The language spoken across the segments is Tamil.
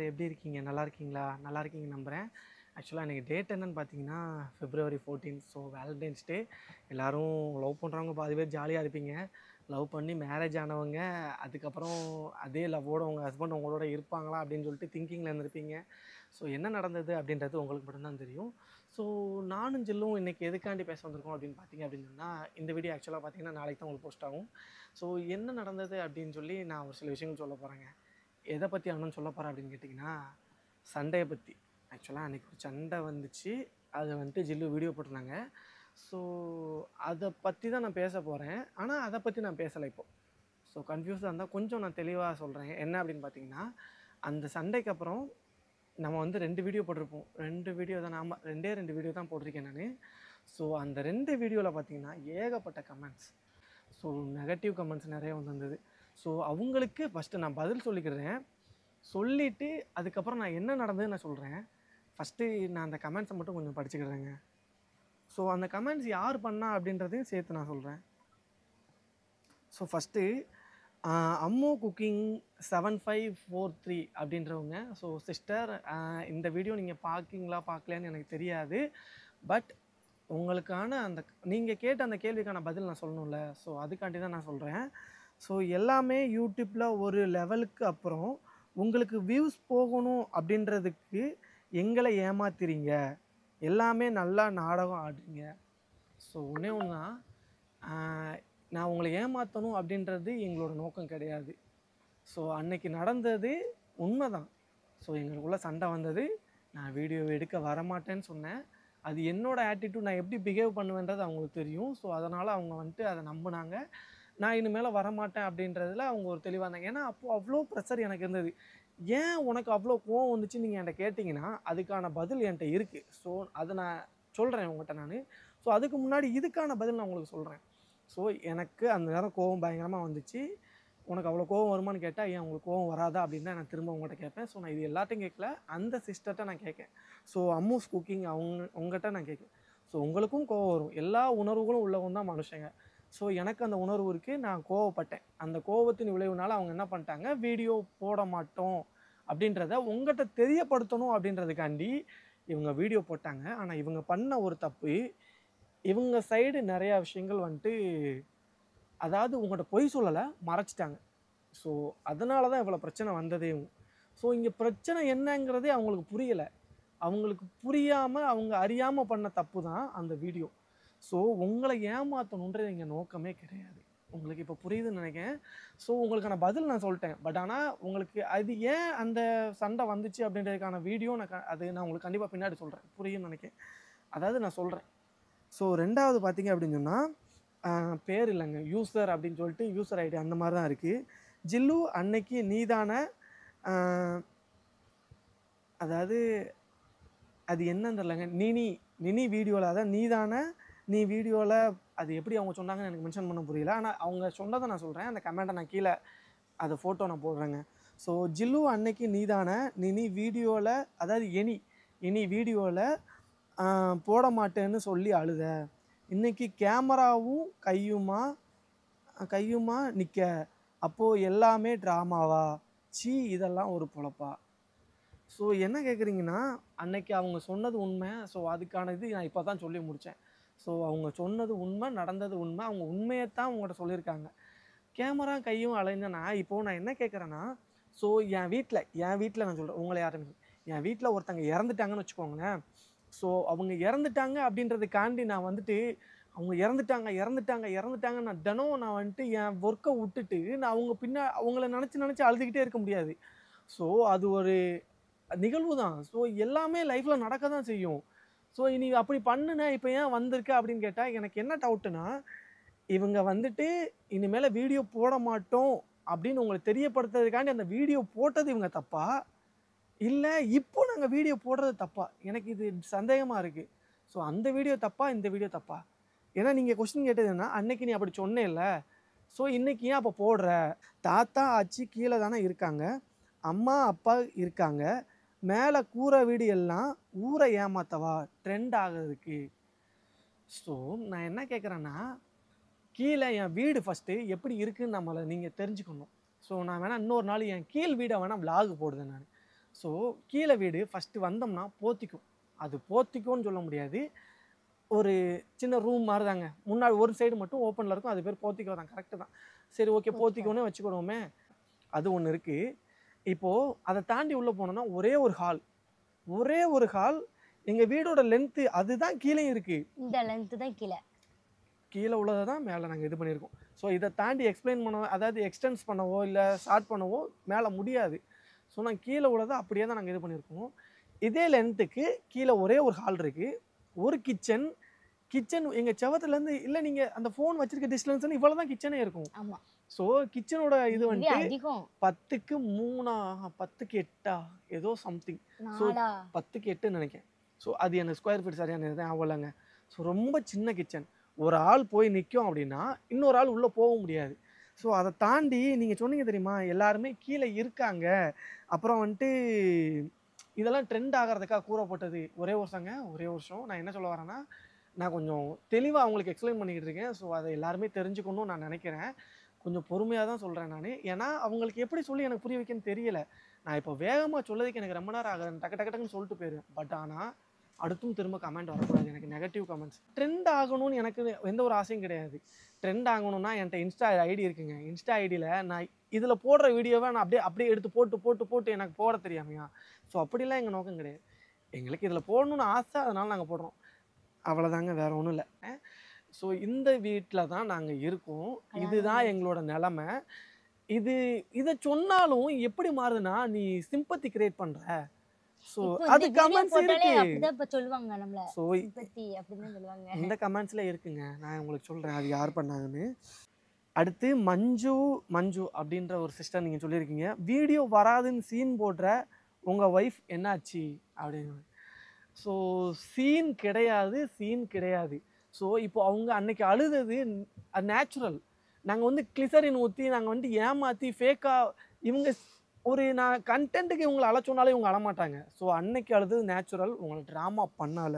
எல்லோரும் எப்படி இருக்கீங்க? நல்லா இருக்கீங்களா? நல்லா இருக்கீங்க நம்புகிறேன் ஆக்சுவலாக எனக்கு டேட் என்னென்னு பார்த்தீங்கன்னா February fourteen so Valentine's day எல்லோரும் லவ் பண்ணுறவங்க பாதி பேர் ஜாலியாக இருப்பீங்க. லவ் பண்ணி மேரேஜ் ஆனவங்க அதுக்கப்புறம் அதே லவ்வோட உங்கள் ஹஸ்பண்ட் உங்களோட இருப்பாங்களா? அப்படின்னு சொல்லிட்டு திங்கிங்கில் இருந்திருப்பீங்க. ஸோ என்ன நடந்தது அப்படின்றது உங்களுக்கு மட்டும்தான் தெரியும். ஸோ நானும் ஜில்லும் இன்றைக்கி எதுக்காண்டி பேச வந்திருக்கோம் அப்படின்னு பார்த்தீங்க அப்படின்னு சொன்னால் இந்த வீடியோ ஆக்சுவலாக பார்த்தீங்கன்னா நாளைக்கு தான் உங்களுக்கு போஸ்ட் ஆகும். ஸோ என்ன நடந்தது அப்படின்னு சொல்லி நான் ஒரு சில விஷயங்கள் சொல்ல போகிறேங்க எதை பற்றி அண்ணன் சொல்ல போகிறேன் அப்படின்னு கேட்டிங்கன்னா சண்டையை பற்றி ஆக்சுவலாக அன்றைக்கி ஒரு சண்டை வந்துச்சு. அதை வந்துட்டு ஜில்லு வீடியோ போட்டிருந்தாங்க. ஸோ அதை பற்றி தான் நான் பேச போகிறேன் ஆனால் அதை பற்றி நான் பேசலை இப்போது ஸோ கன்ஃபியூஸாக இருந்தால் கொஞ்சம் நான் தெளிவாக சொல்கிறேன் என்ன அப்படின்னு பார்த்தீங்கன்னா அந்த சண்டைக்கு அப்புறம் நம்ம வந்து ரெண்டு வீடியோ போட்டிருப்போம். ரெண்டு வீடியோ தான் நாம் ரெண்டே ரெண்டு வீடியோ தான் போட்டிருக்கேன் நான். ஸோ அந்த ரெண்டு வீடியோவில் பார்த்தீங்கன்னா ஏகப்பட்ட கமெண்ட்ஸ் ஸோ நெகட்டிவ் கமெண்ட்ஸ் நிறைய வந்திருந்தது. ஸோ அவங்களுக்கு ஃபஸ்ட்டு நான் பதில் சொல்லிக்கிறேன். சொல்லிவிட்டு அதுக்கப்புறம் நான் என்ன நடந்ததுன்னு நான் சொல்கிறேன் ஃபஸ்ட்டு நான் அந்த கமெண்ட்ஸை மட்டும் கொஞ்சம் படிச்சுக்கிறேங்க. ஸோ அந்த கமெண்ட்ஸ் யார் பண்ணா அப்படின்றதையும் சேர்த்து நான் சொல்கிறேன் so first Ammu cooking seven five four three அப்படின்றவங்க. ஸோ சிஸ்டர் இந்த வீடியோ நீங்கள் பார்க்கிங்களா பார்க்கலையான்னு எனக்கு தெரியாது. பட் உங்களுக்கான அந்த நீங்கள் கேட்ட அந்த கேள்விக்கான பதில் நான் சொல்லணும்ல. ஸோ அதுக்காண்டி தான் நான் சொல்கிறேன் ஸோ எல்லாமே யூடியூப்பில் ஒரு லெவலுக்கு அப்புறம் உங்களுக்கு வியூஸ் போகணும் அப்படின்றதுக்கு எங்களை ஏமாத்துறீங்க. எல்லாமே நல்லா நாடகம் ஆடுறீங்க. ஸோ ஒன்றே ஒன்று தான் நான் உங்களை ஏமாற்றணும் அப்படின்றது எங்களோட நோக்கம் கிடையாது. ஸோ அன்னைக்கு நடந்தது உண்மை தான் ஸோ எங்களுக்குள்ளே சண்டை வந்தது. நான் வீடியோ எடுக்க வரமாட்டேன்னு சொன்னேன். அது என்னோடய ஆட்டிடியூட் நான் எப்படி பிஹேவ் பண்ணுவேன்றது அவங்களுக்கு தெரியும். ஸோ அதனால் அவங்க வந்துட்டு அதை நம்பினாங்க. நான் இனிமேல் வரமாட்டேன் அப்படின்றதுல அவங்க ஒரு தெளிவாக இருந்தாங்க. ஏன்னா அப்போது அவ்வளோ ப்ரெஷர் எனக்கு இருந்தது. ஏன் உனக்கு அவ்வளோ கோவம் வந்துச்சு நீங்கள் என்கிட்ட கேட்டிங்கன்னா அதுக்கான பதில் என்கிட்ட இருக்குது ஸோ அதை நான் சொல்கிறேன் உங்கள்கிட்ட நான். ஸோ அதுக்கு முன்னாடி இதுக்கான பதில் நான் உங்களுக்கு சொல்கிறேன் ஸோ எனக்கு அந்த நேரம் கோவம் பயங்கரமாக வந்துச்சு. உனக்கு அவ்வளோ கோவம் வருமான்னு கேட்டால் ஏன் உங்களுக்கு கோவம் வராதா? அப்படின்னு தான் நான் திரும்ப உங்கள்கிட்ட கேட்பேன். ஸோ நான் இது எல்லாத்தையும் கேட்கல. அந்த சிஸ்டர்கிட்ட நான் கேட்கேன். ஸோ அம்மூஸ் குக்கிங் அவங்க உங்கள்கிட்ட நான் கேட்கேன். ஸோ உங்களுக்கும் கோவம் வரும். எல்லா உணர்வுகளும் உள்ளவங்க தான் மனுஷங்க. ஸோ எனக்கு அந்த உணர்வு இருக்குது நான் கோவப்பட்டேன். அந்த கோவத்தின் விளைவுனால அவங்க என்ன பண்ணிட்டாங்க? வீடியோ போட மாட்டோம் அப்படின்றத உங்கள்கிட்ட தெரியப்படுத்தணும் அப்படின்றதுக்காண்டி இவங்க வீடியோ போட்டாங்க. ஆனால் இவங்க பண்ண ஒரு தப்பு இவங்க சைடு நிறையா விஷயங்கள் வந்துட்டு அதாவது உங்கள்கிட்ட பொய் சொல்லலை மறைச்சிட்டாங்க. ஸோ அதனால தான் இவ்வளோ பிரச்சனை வந்ததே ஸோ இங்கே பிரச்சனை என்னங்கிறதே அவங்களுக்கு புரியலை. அவங்களுக்கு புரியாமல் அவங்க அறியாமல் பண்ண தப்பு தான் அந்த வீடியோ. ஸோ உங்களை ஏமாற்றணுன்றது எங்கள் நோக்கமே கிடையாது. உங்களுக்கு இப்போ புரியுதுன்னு நினைக்கிறேன். ஸோ உங்களுக்கான பதில் நான் சொல்லிட்டேன். பட் ஆனால் உங்களுக்கு அது ஏன் அந்த சண்டை வந்துச்சு அப்படின்றதுக்கான வீடியோ நான் க- அது நான் உங்களுக்கு கண்டிப்பாக பின்னாடி சொல்கிறேன் புரியும்னு நினைக்கிறேன். அதாவது நான் சொல்கிறேன் ஸோ ரெண்டாவது பார்த்தீங்க அப்படின்னு சொன்னால் பேர் இல்லைங்க. யூசர் அப்படின்னு சொல்லிட்டு யூசர் ஐடி அந்த மாதிரி தான் இருக்குது ஜில்லு அன்னைக்கு நீதான அதாவது அது என்னன்னு தெரிலங்க நினி நினி வீடியோவில் அதான் நீதான நீ வீடியோவில் அது எப்படி அவங்க சொன்னாங்கன்னு எனக்கு மென்ஷன் பண்ண புரியல. ஆனால் அவங்க சொன்னதை நான் சொல்கிறேன் அந்த கமெண்ட்டை நான் கீழே அதை ஃபோட்டோ நான் போடுறேங்க. ஸோ ஜில்லு அன்னைக்கு நீ நீ வீடியோவில் அதாவது எனி இனி வீடியோவில் போட மாட்டேன்னு சொல்லி அழுத. இன்றைக்கி கேமராவும் கையுமா கையுமா நிற்க அப்போது எல்லாமே ட்ராமாவா சீ இதெல்லாம் ஒரு பொழப்பா? ஸோ என்ன கேட்குறீங்கன்னா அன்னைக்கு அவங்க சொன்னது உண்மை. ஸோ அதுக்கான இது நான் இப்போ தான் சொல்லி முடித்தேன் ஸோ அவங்க சொன்னது உண்மை நடந்தது உண்மை. அவங்க உண்மையை தான் உங்கள்கிட்ட சொல்லியிருக்காங்க. கேமரா கையும் அலைஞ்சனா இப்போது நான் என்ன கேட்குறேன்னா ஸோ என் வீட்டில் என் வீட்டில் நான் சொல்கிறேன் உங்களை யாருமே என் வீட்டில் ஒருத்தங்க இறந்துட்டாங்கன்னு வச்சுக்கோங்களேன். ஸோ அவங்க இறந்துட்டாங்க அப்படின்றதுக்காண்டி நான் வந்துட்டு அவங்க இறந்துட்டாங்க இறந்துட்டாங்க இறந்துட்டாங்க நான் தினம் நான் வந்துட்டு என் ஒர்க்கை விட்டுட்டு நான் அவங்க பின்னா அவங்கள நினச்சி நினச்சி அழுதுகிட்டே இருக்க முடியாது. ஸோ அது ஒரு நிகழ்வு தான். ஸோ எல்லாமே லைஃப்பில் நடக்க தான் செய்யும். ஸோ நீ அப்படி பண்ணுன இப்போ ஏன் வந்திருக்க அப்படின்னு கேட்டால் எனக்கு என்ன டவுட்டுனா இவங்க வந்துட்டு இனிமேல் வீடியோ போட மாட்டோம் அப்படின்னு உங்களுக்கு தெரியப்படுத்துறதுக்காண்டி அந்த வீடியோ போட்டது இவங்க தப்பா? இல்லை இப்போ நாங்கள் வீடியோ போடுறது தப்பா? எனக்கு இது சந்தேகமாக இருக்குது ஸோ அந்த வீடியோ தப்பா இந்த வீடியோ தப்பா? ஏன்னா நீங்கள் கொஸ்டின் கேட்டது என்ன அன்னைக்கு நீ அப்படி சொன்னேல்ல. ஸோ இன்றைக்கி ஏன் அப்போ போடுற? தாத்தா ஆச்சி கீழே தானே இருக்காங்க. அம்மா அப்பா இருக்காங்க. மேலே கூரை வீடு எல்லாம் ஊரை ஏமாத்தவா? ட்ரெண்ட் ஆகிறதுக்கு. ஸோ நான் என்ன கேட்குறேன்னா கீழே என் வீடு ஃபஸ்ட்டு எப்படி இருக்குன்னு நம்மளை நீங்கள் தெரிஞ்சுக்கணும். ஸோ நான் வேணால் இன்னொரு நாள் என் கீழ் வீடை வேணால் vlog போடுதேன் நான். ஸோ கீழே வீடு ஃபஸ்ட்டு வந்தோம்னா போத்திக்கும். அது போத்திக்கும்னு சொல்ல முடியாது. ஒரு சின்ன ரூம் மாதிரி தாங்க. முன்னாடி ஒரு சைடு மட்டும் ஓப்பனில் இருக்கும். அது பேர் போத்திக்கோ தான் கரெக்டு தான். சரி ஓகே போத்திக்கோன்னு வச்சுக்கிடுவோமே. அது ஒன்று இருக்குது இப்போது அதை தாண்டி உள்ளே போனோம்னா ஒரே ஒரு ஹால் ஒரே ஒரு ஹால் எங்கள் வீடோட லென்த்து அதுதான் கீழே இருக்குது இந்த லென்த் தான் கீழே. கீழே உள்ளதை தான் மேலே நாங்கள் இது பண்ணியிருக்கோம். ஸோ இதை தாண்டி எக்ஸ்பிளைன் பண்ண அதாவது எக்ஸ்டென்ஸ் பண்ணவோ இல்லை ஷார்ட் பண்ணவோ மேலே முடியாது. ஸோ நாங்கள் கீழே உள்ளதை அப்படியே தான் நாங்கள் இது பண்ணியிருக்கோம். இதே லென்த்துக்கு கீழே ஒரே ஒரு ஹால் இருக்குது ஒரு கிச்சன் கிச்சன் எங்கள் செவத்துலேருந்து இல்லை நீங்கள் அந்த ஃபோன் வச்சிருக்க டிஸ்டன்ஸ் இவ்வளோ தான் கிச்சனே இருக்கும். ஆமா. ஸோ கிச்சனோட இது வந்துட்டு பத்துக்கு மூணா பத்துக்கு எட்டா ஏதோ சம்திங் நாடா. பத்துக்கு எட்டுன்னு நினைக்கிறேன். ஸோ அது எனக்கு ஸ்கொயர் ஃபீட் சரியான தான் ஆகலைங்க ஸோ ரொம்ப சின்ன கிச்சன் ஒரு ஆள் போய் நிற்கும் அப்படின்னா இன்னொரு ஆள் உள்ளே போக முடியாது. ஸோ அதை தாண்டி நீங்கள் சொன்னீங்க தெரியுமா எல்லாருமே கீழே இருக்காங்க. அப்புறம் வந்துட்டு இதெல்லாம் ட்ரெண்ட் ஆகிறதுக்காக கூறப்பட்டது ஒரே வருஷங்க ஒரே வருஷம். நான் என்ன சொல்ல வரேன்னா நான் கொஞ்சம் தெளிவாக அவங்களுக்கு எக்ஸ்பிளைன் பண்ணிக்கிட்டு இருக்கேன். ஸோ அதை எல்லாருமே தெரிஞ்சுக்கணும்னு நான் நினைக்கிறேன். கொஞ்சம் பொறுமையாக தான் சொல்கிறேன் நான். ஏன்னா அவங்களுக்கு எப்படி சொல்லி எனக்கு புரிய வைக்கன்னு தெரியல. நான் இப்போ வேகமாக சொல்லதுக்கு எனக்கு ரொம்ப நேரம் ஆகுது. டக்கு டக்கு டக்குன்னு சொல்லிட்டு போயிடுவேன் பட் ஆனால் அடுத்தும் திரும்ப கமெண்ட் வரக்கூடாது. எனக்கு நெகட்டிவ் கமெண்ட்ஸ் ட்ரெண்ட் ஆகணும்னு எனக்கு எந்த ஒரு ஆசையும் கிடையாது. ட்ரெண்ட் ஆகணும்னா என்கிட்ட இன்ஸ்டா ஐடி இருக்குங்க. இன்ஸ்டா ஐடியில் நான் இதில் போடுற வீடியோவை நான் அப்படியே அப்படியே எடுத்து போட்டு போட்டு போட்டு எனக்கு போட தெரியாமையா? ஸோ அப்படிலாம் எங்கள் நோக்கம் கிடையாது. எங்களுக்கு இதில் போடணும்னு ஆசை. அதனால் நாங்கள் போடுறோம். அவ்வளோதாங்க வேறு ஒன்றும் இல்லை. ஸோ இந்த வீட்டில் தான் நாங்கள் இருக்கோம். இதுதான் எங்களோட நிலமை. இது இதை சொன்னாலும் எப்படி மாறுதுன்னா நீ சிம்பத்தி கிரியேட் பண்ற. ஸோ அது கமெண்ட்ஸ் இருக்கு. இந்த கமெண்ட்ஸ்ல இருக்குங்க. நான் உங்களுக்கு சொல்றேன் அது யார் பண்ணாங்கன்னு. அடுத்து மஞ்சு மஞ்சு அப்படின்ற ஒரு சிஸ்டர் நீங்கள் சொல்லியிருக்கீங்க. வீடியோ வராதுன்னு சீன் போடுற உங்கள் ஒய்ஃப் என்னாச்சு? அப்படின்னு. ஸோ சீன் கிடையாது சீன் கிடையாது. ஸோ இப்போ அவங்க அன்னைக்கு அழுதது அது நேச்சுரல் நாங்கள் வந்து கிளிசரின் ஊற்றி நாங்கள் வந்து ஏமாற்றி ஃபேக்காக இவங்க ஒரு நான் கண்டென்ட்டுக்கு இவங்களை அழ இவங்க அழமாட்டாங்க. ஸோ அன்னைக்கு அழுதது நேச்சுரல் உங்களை ட்ராமா பண்ணால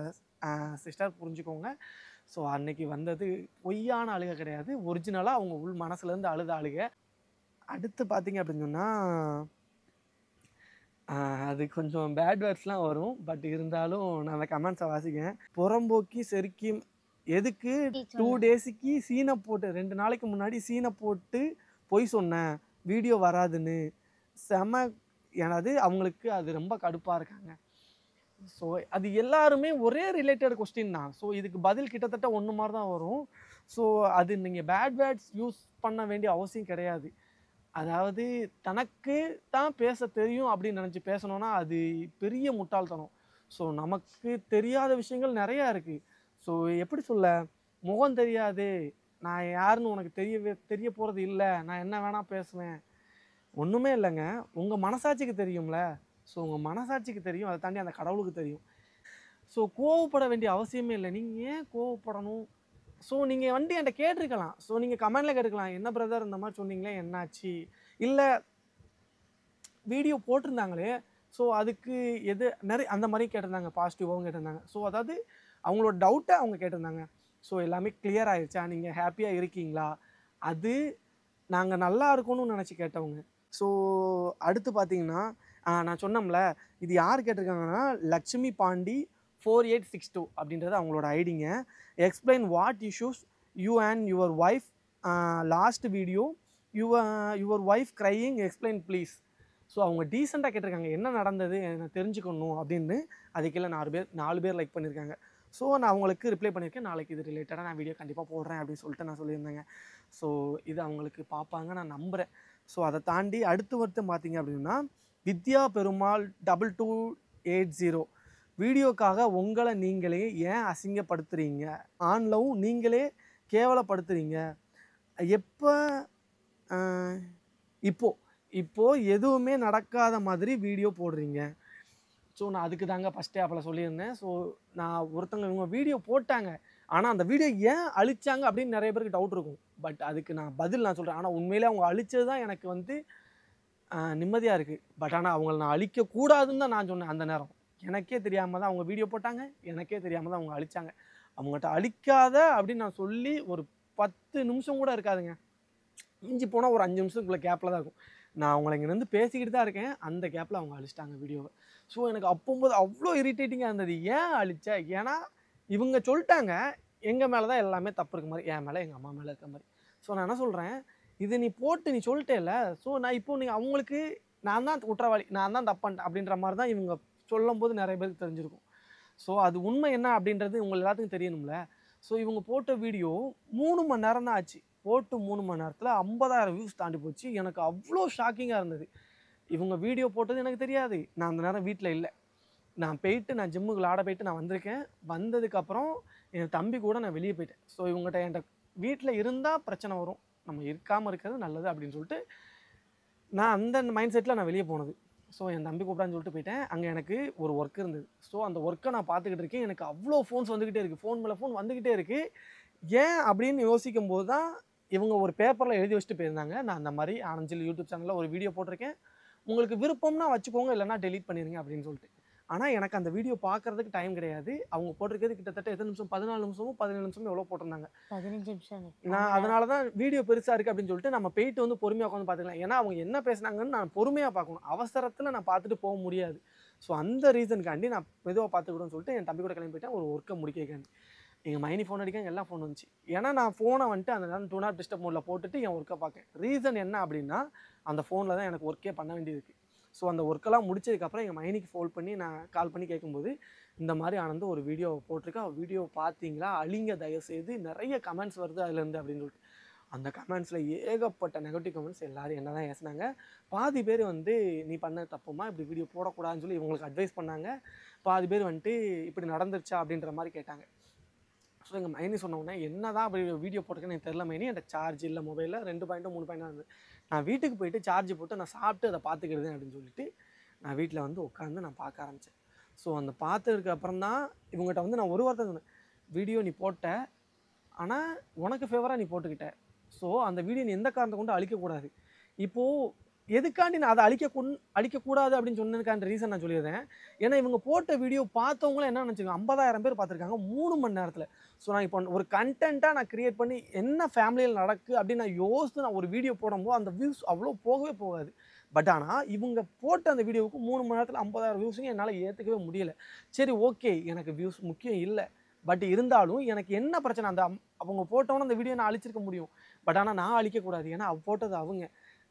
சிஸ்டர் புரிஞ்சுக்கோங்க. ஸோ அன்னைக்கு வந்தது பொய்யான அழுகை கிடையாது. ஒரிஜினலாக அவங்க உள் மனசுலேருந்து அழுத அழுகை அடுத்து பார்த்தீங்க அப்படின்னு சொன்னால் அது கொஞ்சம் பேட் வேர்ட்ஸ்லாம் வரும். பட் இருந்தாலும் நான் அந்த கமெண்ட்ஸை வாசிக்கேன் புறம்போக்கி செருக்கி எதுக்கு டூ டேஸுக்கு சீனை போட்டு ரெண்டு நாளைக்கு முன்னாடி சீனை போட்டு பொய் சொன்னேன். வீடியோ வராதுன்னு. செம எனது அவங்களுக்கு அது ரொம்ப கடுப்பாக இருக்காங்க. ஸோ அது எல்லாருமே ஒரே ரிலேட்டட் கொஸ்டின் தான். ஸோ இதுக்கு பதில் கிட்டத்தட்ட ஒன்று மாதிரி தான் வரும். ஸோ அது நீங்கள் பேட் வேர்ட்ஸ் யூஸ் பண்ண வேண்டிய அவசியம் கிடையாது. அதாவது தனக்கு தான் பேச தெரியும் அப்படின்னு நினச்சி பேசணும்னா அது பெரிய முட்டாள்தனம். ஸோ நமக்கு தெரியாத விஷயங்கள் நிறையா இருக்குது ஸோ எப்படி சொல்ல? முகம் தெரியாது. நான் யாருன்னு உனக்கு தெரியவே தெரிய போகிறது இல்லை. நான் என்ன வேணால் பேசுவேன். ஒன்றுமே இல்லைங்க. உங்கள் மனசாட்சிக்கு தெரியும்ல. ஸோ உங்கள் மனசாட்சிக்கு தெரியும். அதை தாண்டி அந்த கடவுளுக்கு தெரியும். ஸோ கோவப்பட வேண்டிய அவசியமே இல்லை. நீங்கள் ஏன் கோவப்படணும்? ஸோ நீங்கள் வண்டி என்கிட்ட கேட்டிருக்கலாம். ஸோ நீங்கள் கமெண்டில் கேட்டுக்கலாம் என்ன பிரதர் இந்த மாதிரி சொன்னீங்களே? என்னாச்சு? இல்லை வீடியோ போட்டிருந்தாங்களே. ஸோ அதுக்கு எது நிறைய அந்த மாதிரி கேட்டிருந்தாங்க. பாசிட்டிவாகவும் கேட்டிருந்தாங்க. ஸோ அதாவது அவங்களோட டவுட்டை அவங்க கேட்டிருந்தாங்க. ஸோ எல்லாமே கிளியர் ஆயிடுச்சா நீங்கள் ஹாப்பியாக இருக்கீங்களா? அது நாங்கள் நல்லா இருக்கணும்னு நினச்சி கேட்டவங்க. ஸோ அடுத்து பார்த்தீங்கன்னா நான் சொன்னோம்ல இது யார் கேட்டிருக்காங்கன்னா Lakshmi Pandi four eight six two அப்படின்றது அவங்களோட ஐடிங்க explain what issues you and your wife last video your your wife crying explain please so அவங்க டீசெண்டாக கேட்டிருக்காங்க. என்ன நடந்தது? எனக்கு தெரிஞ்சுக்கணும் அப்படின்னு. அதுக்கெல்லாம் நாலு பேர் நாலு பேர் லைக் பண்ணியிருக்காங்க ஸோ நான் அவங்களுக்கு ரிப்ளை பண்ணியிருக்கேன். நாளைக்கு இது ரிலேட்டடாக நான் வீடியோ கண்டிப்பாக போடுறேன் அப்படின்னு சொல்லிட்டு நான் சொல்லியிருந்தேங்க. ஸோ இது அவங்களுக்கு பார்ப்பாங்க நான் நம்புகிறேன் ஸோ அதை தாண்டி அடுத்து வருத்தம் பார்த்தீங்க அப்படின்னா Vidya Perumal double two eight zero வீடியோக்காக உங்களை நீங்களே ஏன் அசிங்கப்படுத்துறீங்க? ஆன்லவும் நீங்களே கேவலப்படுத்துகிறீங்க எப்போ இப்போது இப்போது எதுவுமே நடக்காத மாதிரி வீடியோ போடுறீங்க. ஸோ நான் அதுக்கு தாங்க ஃபஸ்ட்டே அப்போல சொல்லியிருந்தேன். ஸோ நான் ஒருத்தவங்க இவங்க வீடியோ போட்டாங்க. ஆனால் அந்த வீடியோ ஏன் அழிச்சாங்க அப்படின்னு நிறைய பேருக்கு டவுட் இருக்கும். பட் அதுக்கு நான் பதில் நான் சொல்கிறேன் ஆனால் உண்மையிலே அவங்க அழிச்சது தான் எனக்கு வந்து நிம்மதியாக இருக்குது பட் ஆனால் அவங்கள நான் அழிக்கக்கூடாதுன்னு தான் நான் சொன்னேன் அந்த நேரம். எனக்கே தெரியாமல் தான் அவங்க வீடியோ போட்டாங்க. எனக்கே தெரியாமல் தான் அவங்க அழிச்சாங்க. அவங்ககிட்ட அழிக்காத அப்படின்னு நான் சொல்லி ஒரு பத்து நிமிஷம் கூட இருக்காதுங்க. மிஞ்சி போனால் ஒரு அஞ்சு நிமிஷத்துக்குள்ளே கேப்பில் தான் இருக்கும். நான் அவங்கள இங்கேருந்து பேசிக்கிட்டு தான் இருக்கேன். அந்த கேப்பில் அவங்க அழிச்சிட்டாங்க வீடியோவை ஸோ எனக்கு அப்போம்போது அவ்வளோ இரிட்டேட்டிங்காக இருந்தது. ஏன் அழிச்ச? ஏன்னா இவங்க சொல்லிட்டாங்க எங்கள் மேலே தான் எல்லாமே தப்பு இருக்க மாதிரி என் மேலே எங்கள் அம்மா மேலே இருக்க மாதிரி. ஸோ நான் என்ன சொல்கிறேன் இது நீ போட்டு நீ சொல்லிட்டேல ஸோ நான் இப்போ நீ அவங்களுக்கு நான் தான் குற்றவாளி நான் தான் தப்பன்ட்டேன் அப்படின்ற மாதிரி தான் இவங்க சொல்லும் போது நிறைய பேருக்கு தெரிஞ்சிருக்கும். ஸோ அது உண்மை என்ன அப்படின்றது உங்களுக்கு எல்லாத்துக்கும் தெரியணும்ல? ஸோ இவங்க போட்ட வீடியோ மூணு மணி நேரம் தான் ஆச்சு. போட்டு மூணு மணி நேரத்தில் ஐம்பதாயிரம் வியூஸ் தாண்டி போச்சு. எனக்கு அவ்வளோ ஷாக்கிங்காக இருந்தது. இவங்க வீடியோ போட்டது எனக்கு தெரியாது. நான் அந்த நேரம் வீட்டில் இல்லை. நான் போயிட்டு நான் ஜிம்முக்கு ஆட போயிட்டு நான் வந்திருக்கேன். வந்ததுக்கப்புறம் என் தம்பி கூட நான் வெளியே போயிட்டேன். ஸோ இவங்ககிட்ட என்கிட்ட வீட்டில் இருந்தால் பிரச்சனை வரும். நம்ம இருக்காமல் இருக்கிறது நல்லது அப்படின்னு சொல்லிட்டு நான் அந்த மைண்ட் செட்டில் நான் வெளியே போனது. ஸோ என் தம்பி கூப்பிடான்னு சொல்லிட்டு போயிட்டேன். அங்கே எனக்கு ஒரு ஒர்க் இருந்தது. ஸோ அந்த ஒர்க்கை நான் பார்த்துக்கிட்டு இருக்கேன். எனக்கு அவ்வளோ ஃபோன்ஸ் வந்துக்கிட்டே இருக்குது ஃபோன் மேலே ஃபோன் வந்துக்கிட்டே இருக்குது ஏன் அப்படின்னு யோசிக்கும் போது தான் இவங்க ஒரு பேப்பரில் எழுதி வச்சுட்டு போயிருந்தாங்க. நான் அந்த மாதிரி ஆனஞ்சல் யூடியூப் சேனலில் ஒரு வீடியோ போட்டிருக்கேன். உங்களுக்கு விருப்பம்னா வச்சுக்கோங்க இல்லைன்னா டெலீட் பண்ணிடுங்க அப்படின்னு சொல்லிட்டு. ஆனால் எனக்கு அந்த வீடியோ பார்க்கறதுக்கு டைம் கிடையாது. அவங்க போட்டிருக்கிறது கிட்டத்தட்ட எத்தனை நிமிஷம்? பதினாலு நிமிஷமும் பதினேழு நிமிஷமும் எவ்வளோ போட்டிருந்தாங்க. பதினஞ்சு நிமிஷம் நான் அதனால தான் வீடியோ பெருசாக இருக்குது அப்படின்னு சொல்லிட்டு நம்ம போயிட்டு வந்து பொறுமையாக உட்காந்து பார்த்துக்கலாம். ஏன்னா அவங்க என்ன பேசுனாங்கன்னு நான் பொறுமையாக பார்க்கணும். அவசரத்தில் நான் பார்த்துட்டு போக முடியாது. ஸோ அந்த ரீசனுக்காண்டி நான் மெதுவாக பார்த்துக்கிடுன்னு சொல்லிட்டு என் தம்பி கூட கிளம்பி போயிட்டேன். ஒரு ஒர்க்கை முடிக்காண்டி எங்கள் மைனி ஃபோன் அடிக்க எல்லாம் ஃபோன் வந்துச்சு. ஏன்னா நான் ஃபோனை வந்துட்டு அந்த நேரம் டூ நாட் டிஸ்டர்ப் மோடில் போட்டுட்டு என் ஒர்க்கை பார்க்கேன். ரீசன் என்ன அப்படின்னா அந்த ஃபோனில் தான் எனக்கு ஒர்க்கே பண்ண வேண்டியது ஸோ அந்த ஒர்க்கெல்லாம் முடிச்சதுக்கப்புறம் எங்கள் மைனிக்கு ஃபோன் பண்ணி நான் கால் பண்ணி கேட்கும்போது இந்த மாதிரி ஆனந்து ஒரு வீடியோ போட்டிருக்கேன் வீடியோ பார்த்தீங்களா? அழிங்க தயவுசெய்து நிறைய கமெண்ட்ஸ் வருது அதுலேருந்து அப்படின்னு சொல்லிட்டு. அந்த கமெண்ட்ஸில் ஏகப்பட்ட நெகட்டிவ் கமெண்ட்ஸ் எல்லோரும் என்ன தான் ஏசினாங்க. பாதி பேர் வந்து நீ பண்ண தப்புமா? இப்படி வீடியோ போடக்கூடாதுன்னு சொல்லி இவங்களுக்கு அட்வைஸ் பண்ணாங்க. பாதி பேர் வந்துட்டு இப்படி நடந்துருச்சா? அப்படின்ற மாதிரி கேட்டாங்க. ஸோ எங்கள் மைனி சொன்ன என்ன தான் அப்படி வீடியோ போட்டிருக்கேன்னு எனக்கு தெரில மைனி. என்கிட்ட சார்ஜ் இல்லை மொபைலில் ரெண்டு பாயிண்ட்டும் மூணு பாயிண்டாக இருந்தது. நான் வீட்டுக்கு போயிட்டு சார்ஜ் போட்டு நான் சாப்பிட்டு அதை பார்த்துக்கிடுது அப்படின்னு சொல்லிட்டு நான் வீட்டில் வந்து உட்காந்து நான் பார்க்க ஆரம்பித்தேன் ஸோ அந்த பார்த்ததுக்கு அப்புறம் தான் இவங்ககிட்ட வந்து நான் ஒரு வார்த்தை சொன்னேன். வீடியோ நீ போட்ட ஆனால் உனக்கு ஃபேவராக நீ போட்டுக்கிட்ட. ஸோ அந்த வீடியோ நீ எந்த காரணத்தை கொண்டு அழிக்கக்கூடாது. இப்போது எதுக்காண்டி நான் அதை அழிக்க கொண் அழிக்கக்கூடாது அப்படின்னு சொன்னதுக்கான ரீசன் நான் சொல்லியிருந்தேன் ஏன்னா இவங்க போட்ட வீடியோ பார்த்தவங்களும் என்ன நினச்சிக்கோங்க ஐம்பதாயிரம் பேர் பார்த்துருக்காங்க மூணு மணி நேரத்தில். ஸோ நான் இப்போ ஒரு கண்டென்ட்டாக நான் க்ரியேட் பண்ணி என்ன ஃபேமிலியில் நடக்கு அப்படின்னு நான் யோசித்து நான் ஒரு வீடியோ போடும்போது அந்த வியூஸ் அவ்வளோ போகவே போகாது. பட் ஆனால் இவங்க போட்ட அந்த வீடியோவுக்கு மூணு மணி நேரத்தில் ஐம்பதாயிரம் வியூஸுங்க என்னால் ஏற்றுக்கவே முடியல. சரி ஓகே எனக்கு வியூஸ் முக்கியம் இல்லை. பட் இருந்தாலும் எனக்கு என்ன பிரச்சனை? அந்த அவங்க போட்டவொன்னே அந்த வீடியோ நான் அழிச்சிருக்க முடியும். பட் ஆனால் நான் அழிக்கக்கூடாது. ஏன்னா அவ போட்டது அவங்க.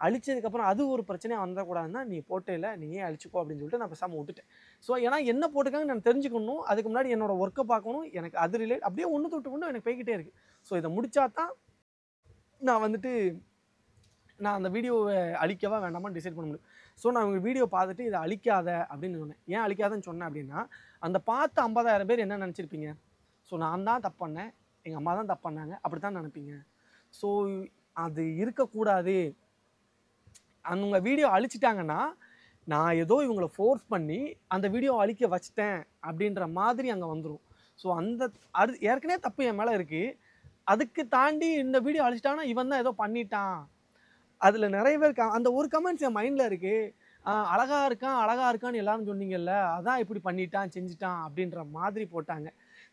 அழிச்சதுக்கப்புறம் அது ஒரு பிரச்சனையாக வந்துடக்கூடாதுன்னா நீ போட்டேல நீயே அழிச்சிக்கோ அப்படின்னு சொல்லிட்டு நான் பேசாமல் விட்டுட்டேன். ஸோ ஏன்னா என்ன போட்டுக்காங்க நான் தெரிஞ்சுக்கணும். அதுக்கு முன்னாடி என்னோட ஒர்க்கை பார்க்கணும். எனக்கு அது ரிலேட் அப்படியே ஒன்று தொட்டு கொண்டு எனக்கு போய்கிட்டே இருக்குது ஸோ இதை முடிச்சா தான் நான் வந்துட்டு நான் அந்த வீடியோவை அழிக்கவா வேண்டாமான்னு டிசைட் பண்ண முடியும். ஸோ நான் உங்கள் வீடியோ பார்த்துட்டு இதை அழிக்காத அப்படின்னு சொன்னேன். ஏன் அழிக்காதன்னு சொன்னேன் அப்படின்னா அந்த பார்த்த ஐம்பதாயிரம் பேர் என்ன நினச்சிருப்பீங்க? ஸோ நான் தான் தப்பு பண்ணேன். எங்கள் அம்மா தான் தப்பு பண்ணாங்க. அப்படி தான் நினைப்பீங்க. ஸோ அது இருக்கக்கூடாது. அவங்க வீடியோ அழிச்சிட்டாங்கன்னா நான் ஏதோ இவங்களை ஃபோர்ஸ் பண்ணி அந்த வீடியோ அழிக்க வச்சிட்டேன் அப்படின்ற மாதிரி அங்கே வந்துடும் ஸோ அந்த அது ஏற்கனவே தப்பு என் மேலே இருக்குது அதுக்கு தாண்டி இந்த வீடியோ அழிச்சிட்டாங்கன்னா இவன் தான் ஏதோ பண்ணிட்டான். அதில் நிறைய பேர் அந்த ஒரு கமெண்ட்ஸ் என் மைண்டில் இருக்குது அழகாக இருக்கான் அழகாக இருக்கான்னு எல்லாரும் சொன்னீங்கல்ல அதான் இப்படி பண்ணிட்டான் செஞ்சுட்டான் அப்படின்ற மாதிரி போட்டாங்க.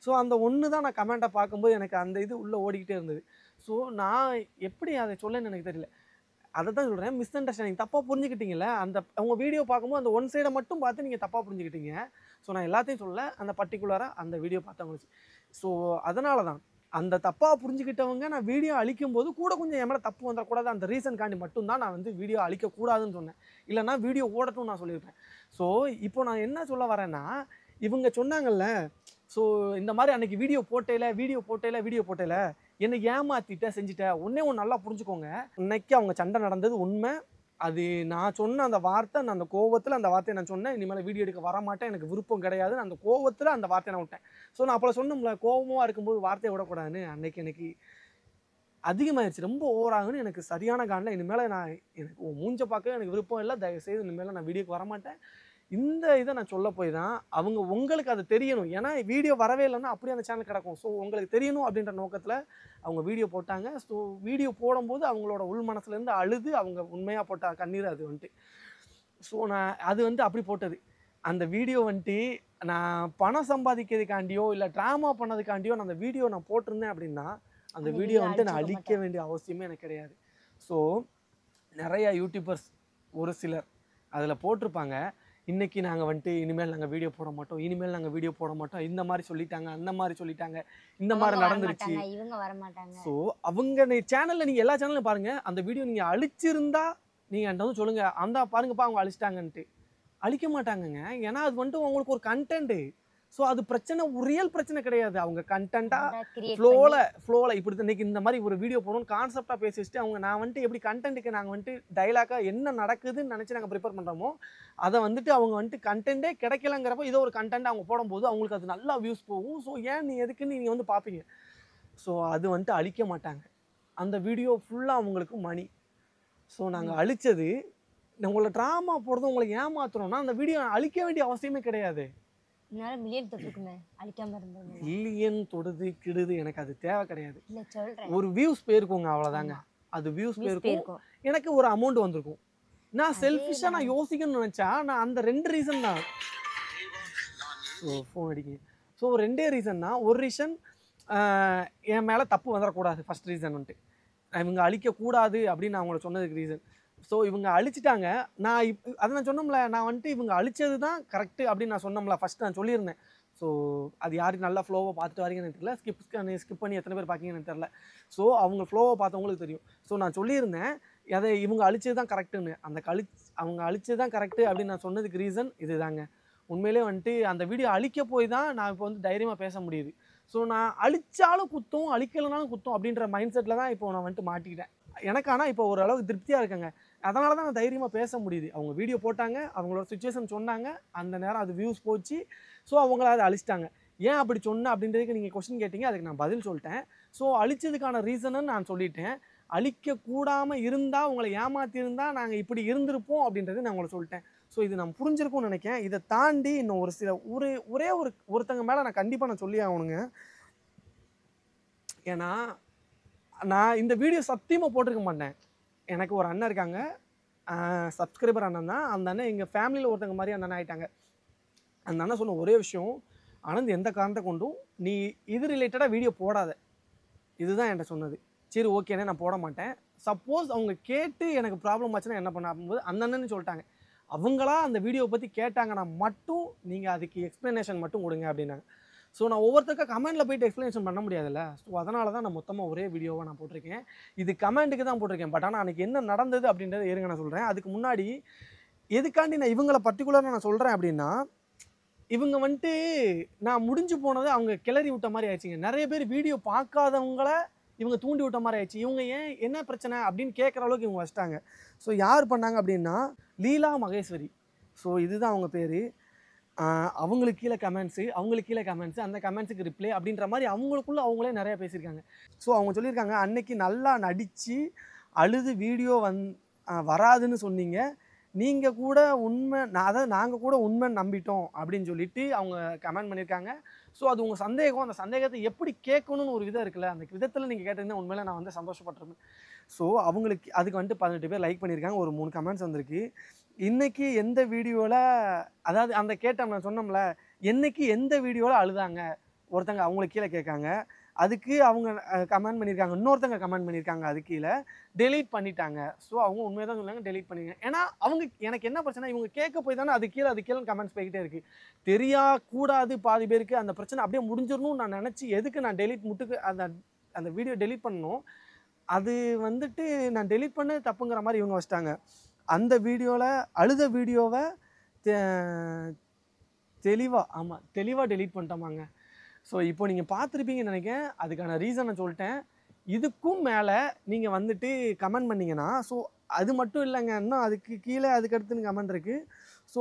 ஸோ அந்த ஒன்று தான் நான் கமெண்ட்டை பார்க்கும்போது எனக்கு அந்த இது உள்ளே ஓடிக்கிட்டே இருந்தது. ஸோ நான் எப்படி அதை சொல்லன்னு எனக்கு தெரியல. அதை தான் சொல்கிறேன் மிஸ் அண்டர்ஸ்டாண்டிங் தப்பாக புரிஞ்சுக்கிட்டீங்கல்ல அந்த அவங்க வீடியோ பார்க்கும்போது அந்த ஒன் சைடை மட்டும் பார்த்து நீங்கள் தப்பாக புரிஞ்சுக்கிட்டீங்க. ஸோ நான் எல்லாத்தையும் சொல்ல அந்த பர்டிகுலராக அந்த வீடியோ பார்த்தவங்களுக்கு ஸோ அதனால தான் அந்த தப்பாக புரிஞ்சுக்கிட்டவங்க நான் வீடியோ அழிக்கும் போது கூட கொஞ்சம் என் மேலே தப்பு வந்துடக்கூடாது அந்த ரீசன்காண்டி மட்டும்தான் நான் வந்து வீடியோ அழிக்கக்கூடாதுன்னு சொன்னேன். இல்லைன்னா வீடியோ ஓடட்டும் நான் சொல்லியிருப்பேன். ஸோ இப்போ நான் என்ன சொல்ல வரேன்னா இவங்க சொன்னாங்கல்ல ஸோ இந்த மாதிரி அன்றைக்கி வீடியோ போட்டேல வீடியோ போட்டேல வீடியோ போட்டேல என்னை ஏமாத்திட்ட செஞ்சுட்ட உன்னே ஒன்று நல்லா புரிஞ்சுக்கோங்க. இன்னைக்கு அவங்க சண்டை நடந்தது உண்மை. அது நான் சொன்ன அந்த வார்த்தை நான் அந்த கோவத்தில் அந்த வார்த்தையை நான் சொன்னேன். இனிமேல் வீடியோ எடுக்க வர மாட்டேன் எனக்கு விருப்பம் கிடையாது. நான் அந்த கோவத்தில் அந்த வார்த்தையை நான் விட்டேன். ஸோ நான் அப்போ சொன்னோம்ல கோவமாக இருக்கும்போது வார்த்தையை விடக்கூடாதுன்னு. அன்னைக்கு எனக்கு அதிகமாயிருச்சு. ரொம்ப ஓவராகுன்னு எனக்கு சரியான காண்டில் இனிமேல் நான் எனக்கு மூஞ்ச பார்க்க எனக்கு விருப்பம் இல்லை. தயவுசெய்து இனிமேல் நான் வீடியோக்கு வரமாட்டேன். இந்த இதை நான் சொல்ல போய் தான் அவங்க உங்களுக்கு அது தெரியணும். ஏன்னா வீடியோ வரவே இல்லைன்னா அப்படியே அந்த சேனல் கிடக்கும். ஸோ உங்களுக்கு தெரியணும் அப்படின்ற நோக்கத்தில் அவங்க வீடியோ போட்டாங்க. ஸோ வீடியோ போடும்போது அவங்களோட உள் மனசுலேருந்து அழுது அவங்க உண்மையாக போட்ட கண்ணீர் அது வந்துட்டு. ஸோ நான் அது வந்து அப்படி போட்டது. அந்த வீடியோ வந்துட்டு நான் பணம் சம்பாதிக்கிறதுக்காண்டியோ இல்லை ட்ராமா பண்ணதுக்காண்டியோ நான் அந்த வீடியோ நான் போட்டிருந்தேன் அப்படின்னா அந்த வீடியோ வந்துட்டு நான் அழிக்க வேண்டிய அவசியமே எனக்கு கிடையாது. ஸோ நிறைய யூடியூபர்ஸ் ஒரு சிலர் அதில் போட்டிருப்பாங்க. இன்னைக்கு நாங்கள் வந்துட்டு இனிமேல் நாங்கள் வீடியோ போட மாட்டோம். இனிமேல் நாங்கள் வீடியோ போட மாட்டோம். இந்த மாதிரி சொல்லிட்டாங்க அந்த மாதிரி சொல்லிட்டாங்க. இந்த மாதிரி நடந்துருச்சு. ஸோ அவங்க சேனலில் நீங்கள் எல்லா சேனலும் பாருங்க. அந்த வீடியோ நீங்கள் அழிச்சிருந்தா நீங்கள் என்கிட்ட வந்து சொல்லுங்க. அந்த பாருங்கப்பா அவங்க அழிச்சிட்டாங்கன்ட்டு. அழிக்க மாட்டாங்கங்க. ஏன்னா அது வந்துட்டு உங்களுக்கு ஒரு கண்டென்ட்டு ஸோ அது பிரச்சனை ரியல் பிரச்சனை கிடையாது. அவங்க கண்டென்ட்டாக ஃப்ளோவில் ஃப்ளோவில் இப்படி இன்னைக்கு இந்த மாதிரி ஒரு வீடியோ போடணும்னு கான்செப்டாக பேசி வச்சுட்டு அவங்க நான் வந்துட்டு எப்படி கண்டென்ட்டுக்கு நாங்கள் வந்துட்டு டைலாக்காக என்ன நடக்குதுன்னு நினச்சி நாங்கள் ப்ரிப்பேர் பண்ணுறோமோ அதை வந்துட்டு அவங்க வந்துட்டு கண்டென்ட்டே கிடைக்கலங்கிறப்ப இதோ ஒரு கண்டென்ட் அவங்க போடும்போது அவங்களுக்கு அது நல்லா வியூஸ் போகும். ஸோ ஏன் நீ எதுக்குன்னு நீங்கள் வந்து பார்ப்பீங்க ஸோ அது வந்துட்டு அழிக்க மாட்டாங்க. அந்த வீடியோ ஃபுல்லாக அவங்களுக்கு மணி ஸோ நாங்கள் அழிச்சது உங்களை ட்ராமா போடுறது உங்களை ஏமாத்துறோம்னா அந்த வீடியோ அழிக்க வேண்டிய அவசியமே கிடையாது. என்னால மில்லியன் தொட்டிருக்குமே அழிக்காம இருந்தது. மில்லியன் தொடுது கிடுது எனக்கு அது தேவை கிடையாது. இல்ல சொல்றேன். ஒரு வியூஸ் போயிருக்குங்க அவ்வளோதாங்க அது வியூஸ் Views போயிருக்கும். எனக்கு ஒரு அமௌண்ட் வந்திருக்கும். நான் அதே செல்ஃபிஷாக நான். யோசிக்கணும்னு நினச்சா நான் அந்த ரெண்டு ரீசன் தான். ஃபோன் அடிக்குங்க ஸோ ரெண்டே ரீசன் தான் ஒரு ரீசன் என் மேலே தப்பு வந்துடக்கூடாது ஃபர்ஸ்ட் ரீசன் வந்துட்டு. இவங்க அழிக்கக்கூடாது அப்படின்னு நான் அவங்கள சொன்னதுக்கு ரீசன் ஸோ இவங்க அழிச்சிட்டாங்க. நான் இப் அதை நான் சொன்னோம்ல நான் வந்துட்டு இவங்க அழிச்சது தான் கரெக்டு அப்படின்னு நான் சொன்னோம்ல ஃபஸ்ட் நான் சொல்லியிருந்தேன். ஸோ அது யாருக்கு நல்லா ஃப்ளோவை பார்த்துட்டு வரீங்கன்னு எனக்கு தெரியல. ஸ்கிப் ஸ்கிப் பண்ணி எத்தனை பேர் பார்க்கீங்கன்னு தெரில ஸோ அவங்க ஃப்ளோவை பார்த்தவங்களுக்கு தெரியும். ஸோ நான் சொல்லியிருந்தேன் அதை இவங்க அழிச்சது தான் கரெக்டுன்னு அந்த கழி அவங்க அழிச்சது தான் கரெக்டு அப்படின்னு நான் சொன்னதுக்கு ரீசன் இதுதாங்க. உண்மையிலே வந்துட்டு அந்த வீடியோ அழிக்க போய் தான் நான் இப்போ வந்து தைரியமாக பேச முடியுது. ஸோ நான் அழிச்சாலும் குத்தம் அழிக்கலைனாலும் குத்தம் அப்படின்ற மைண்ட் செட்டில் தான் இப்போ நான் வந்துட்டு மாட்டிக்கிட்டேன். எனக்கு ஆனால் இப்போ ஓரளவுக்கு திருப்தியாக இருக்கேங்க. அதனால தான் நான் தைரியமாக பேச முடியுது. அவங்க வீடியோ போட்டாங்க அவங்களோட சுச்சுவேஷன் சொன்னாங்க அந்த நேரம் அது வியூஸ் போச்சு. ஸோ அவங்கள அதை அழிச்சிட்டாங்க. ஏன் அப்படி சொன்னேன் அப்படின்றதுக்கு நீங்கள் கொஸ்டின் கேட்டீங்க அதுக்கு நான் பதில் சொல்லிட்டேன். ஸோ அழிச்சதுக்கான ரீசனுன்னு நான் சொல்லிட்டேன். அழிக்க கூடாமல் இருந்தால் உங்களை ஏமாத்தியிருந்தா நாங்கள் இப்படி இருந்திருப்போம் அப்படின்றத நான் உங்களை சொல்லிட்டேன். ஸோ இது நான் புரிஞ்சிருக்கும்னு நினைக்கிறேன். இதை தாண்டி இன்னும் ஒரு சில ஒரு ஒரே ஒரு ஒருத்தங்க மேலே நான் கண்டிப்பாக நான் சொல்லி ஆகணுங்க. ஏன்னா நான் இந்த வீடியோ சத்தியமாக போட்டிருக்க மாட்டேன். எனக்கு ஒரு அண்ணன் இருக்காங்க. சப்ஸ்கிரைபர் அண்ணன் தான். அந்த அண்ணன் எங்கள் ஃபேமிலியில் ஒருத்தங்க மாதிரி அந்த அண்ணன் ஆகிட்டாங்க அந்த அண்ணன் சொன்ன ஒரே விஷயம் ஆனந்த் எந்த காரணத்தை கொண்டும் நீ இது ரிலேட்டடாக வீடியோ போடாத. இதுதான் என்கிட்ட சொன்னது. சரி ஓகேண்ணே நான் போட மாட்டேன். சப்போஸ் அவங்க கேட்டு எனக்கு ப்ராப்ளம் ஆச்சுன்னா என்ன பண்ண? போது அந்த அண்ணன்னு சொல்லிட்டாங்க. அவங்களா அந்த வீடியோவை பற்றி கேட்டாங்கன்னா மட்டும் நீங்கள் அதுக்கு எக்ஸ்ப்ளனேஷன் மட்டும் கொடுங்க அப்படின்னாங்க. ஸோ நான் ஒவ்வொருத்தருக்கும் கமெண்ட்டில் போயிட்டு எக்ஸ்ப்ளனேஷன் பண்ண முடியாதுல்ல. ஸோ அதனால தான் நான் மொத்தமாக ஒரே வீடியோவை நான் போட்டிருக்கேன். இது கமெண்ட்டுக்கு தான் போட்டிருக்கேன். பட் ஆனால் அன்றைக்கி என்ன நடந்தது அப்படின்றத இருங்க நான் சொல்கிறேன் அதுக்கு முன்னாடி எதுக்காண்டி நான் இவங்களை பர்டிகுலராக நான் சொல்கிறேன் அப்படின்னா இவங்க வந்துட்டு நான் முடிஞ்சு போனது அவங்க கிளறி விட்ட மாதிரி ஆயிடுச்சுங்க. நிறைய பேர் வீடியோ பார்க்காதவங்கள இவங்க தூண்டி விட்ட மாதிரி ஆயிடுச்சு. இவங்க ஏன் என்ன பிரச்சனை அப்படின்னு கேட்குற அளவுக்கு இவங்க வச்சிட்டாங்க. ஸோ யார் பண்ணாங்க அப்படின்னா லீலா மகேஸ்வரி. ஸோ இதுதான் அவங்க பேர். அவங்களுக்கு கீழே கமெண்ட்ஸு அவங்களுக்கு கீழே கமெண்ட்ஸு அந்த கமெண்ட்ஸுக்கு ரிப்ளை அப்படின்ற மாதிரி அவங்களுக்குள்ள அவங்களே நிறையா பேசியிருக்காங்க. ஸோ அவங்க சொல்லியிருக்காங்க அன்னைக்கு நல்லா நடித்து அழுது வீடியோ வந் வராதுன்னு சொன்னீங்க. நீங்கள் கூட உண்மை நான் அதாவது நாங்கள் கூட உண்மை நம்பிட்டோம் அப்படின்னு சொல்லிட்டு அவங்க கமெண்ட் பண்ணியிருக்காங்க. ஸோ அது உங்கள் சந்தேகம். அந்த சந்தேகத்தை எப்படி கேட்கணும்னு ஒரு விதம் இருக்குல்ல அந்த விதத்தில் நீங்கள் கேட்டிருந்தா உண்மையில நான் வந்து சந்தோஷப்பட்டிருப்பேன். ஸோ அவங்களுக்கு அதுக்கு வந்துட்டு பதினெட்டு பேர் லைக் பண்ணியிருக்காங்க. ஒரு மூணு கமெண்ட்ஸ் வந்திருக்கு. இன்னைக்கு எந்த வீடியோவில் அதாவது அந்த கேட்டோம் நான் சொன்னோம்ல என்னைக்கு எந்த வீடியோவில் அழுதாங்க? ஒருத்தங்க அவங்களுக்கு கீழே கேட்காங்க. அதுக்கு அவங்க கமெண்ட் பண்ணியிருக்காங்க. இன்னொருத்தங்க கமெண்ட் பண்ணியிருக்காங்க அது கீழே. டெலீட் பண்ணிட்டாங்க. ஸோ அவங்க உண்மையை தான் சொன்னாங்க டெலீட் பண்ணிங்க. ஏன்னா அவங்க எனக்கு என்ன பிரச்சனை? இவங்க கேட்க போய் தானே அது கீழே அது கீழே கமெண்ட்ஸ் போய்கிட்டே இருக்குது தெரியா கூடாது பாதி பேருக்கு அந்த பிரச்சனை அப்படியே முடிஞ்சிடணும்னு நான் நினச்சி எதுக்கு நான் டெலீட் முட்டுக்கு அந்த அந்த வீடியோ டெலீட் பண்ணணும்? அது வந்துட்டு நான் டெலீட் பண்ண தப்புங்கிற மாதிரி இவங்க வச்சிட்டாங்க. அந்த வீடியோவில் அழுத வீடியோவை தெளிவாக ஆமாம் தெளிவாக டெலீட் பண்ணிட்டோமாங்க. ஸோ இப்போ நீங்கள் பார்த்துருப்பீங்கன்னு நினைக்கிறேன். அதுக்கான ரீசனை சொல்லிட்டேன். இதுக்கும் மேலே நீங்கள் வந்துட்டு கமெண்ட் பண்ணிங்கன்னா ஸோ அது மட்டும் இல்லைங்க. இன்னும் அதுக்கு கீழே அதுக்கடுத்துன்னு கமெண்ட் இருக்குது ஸோ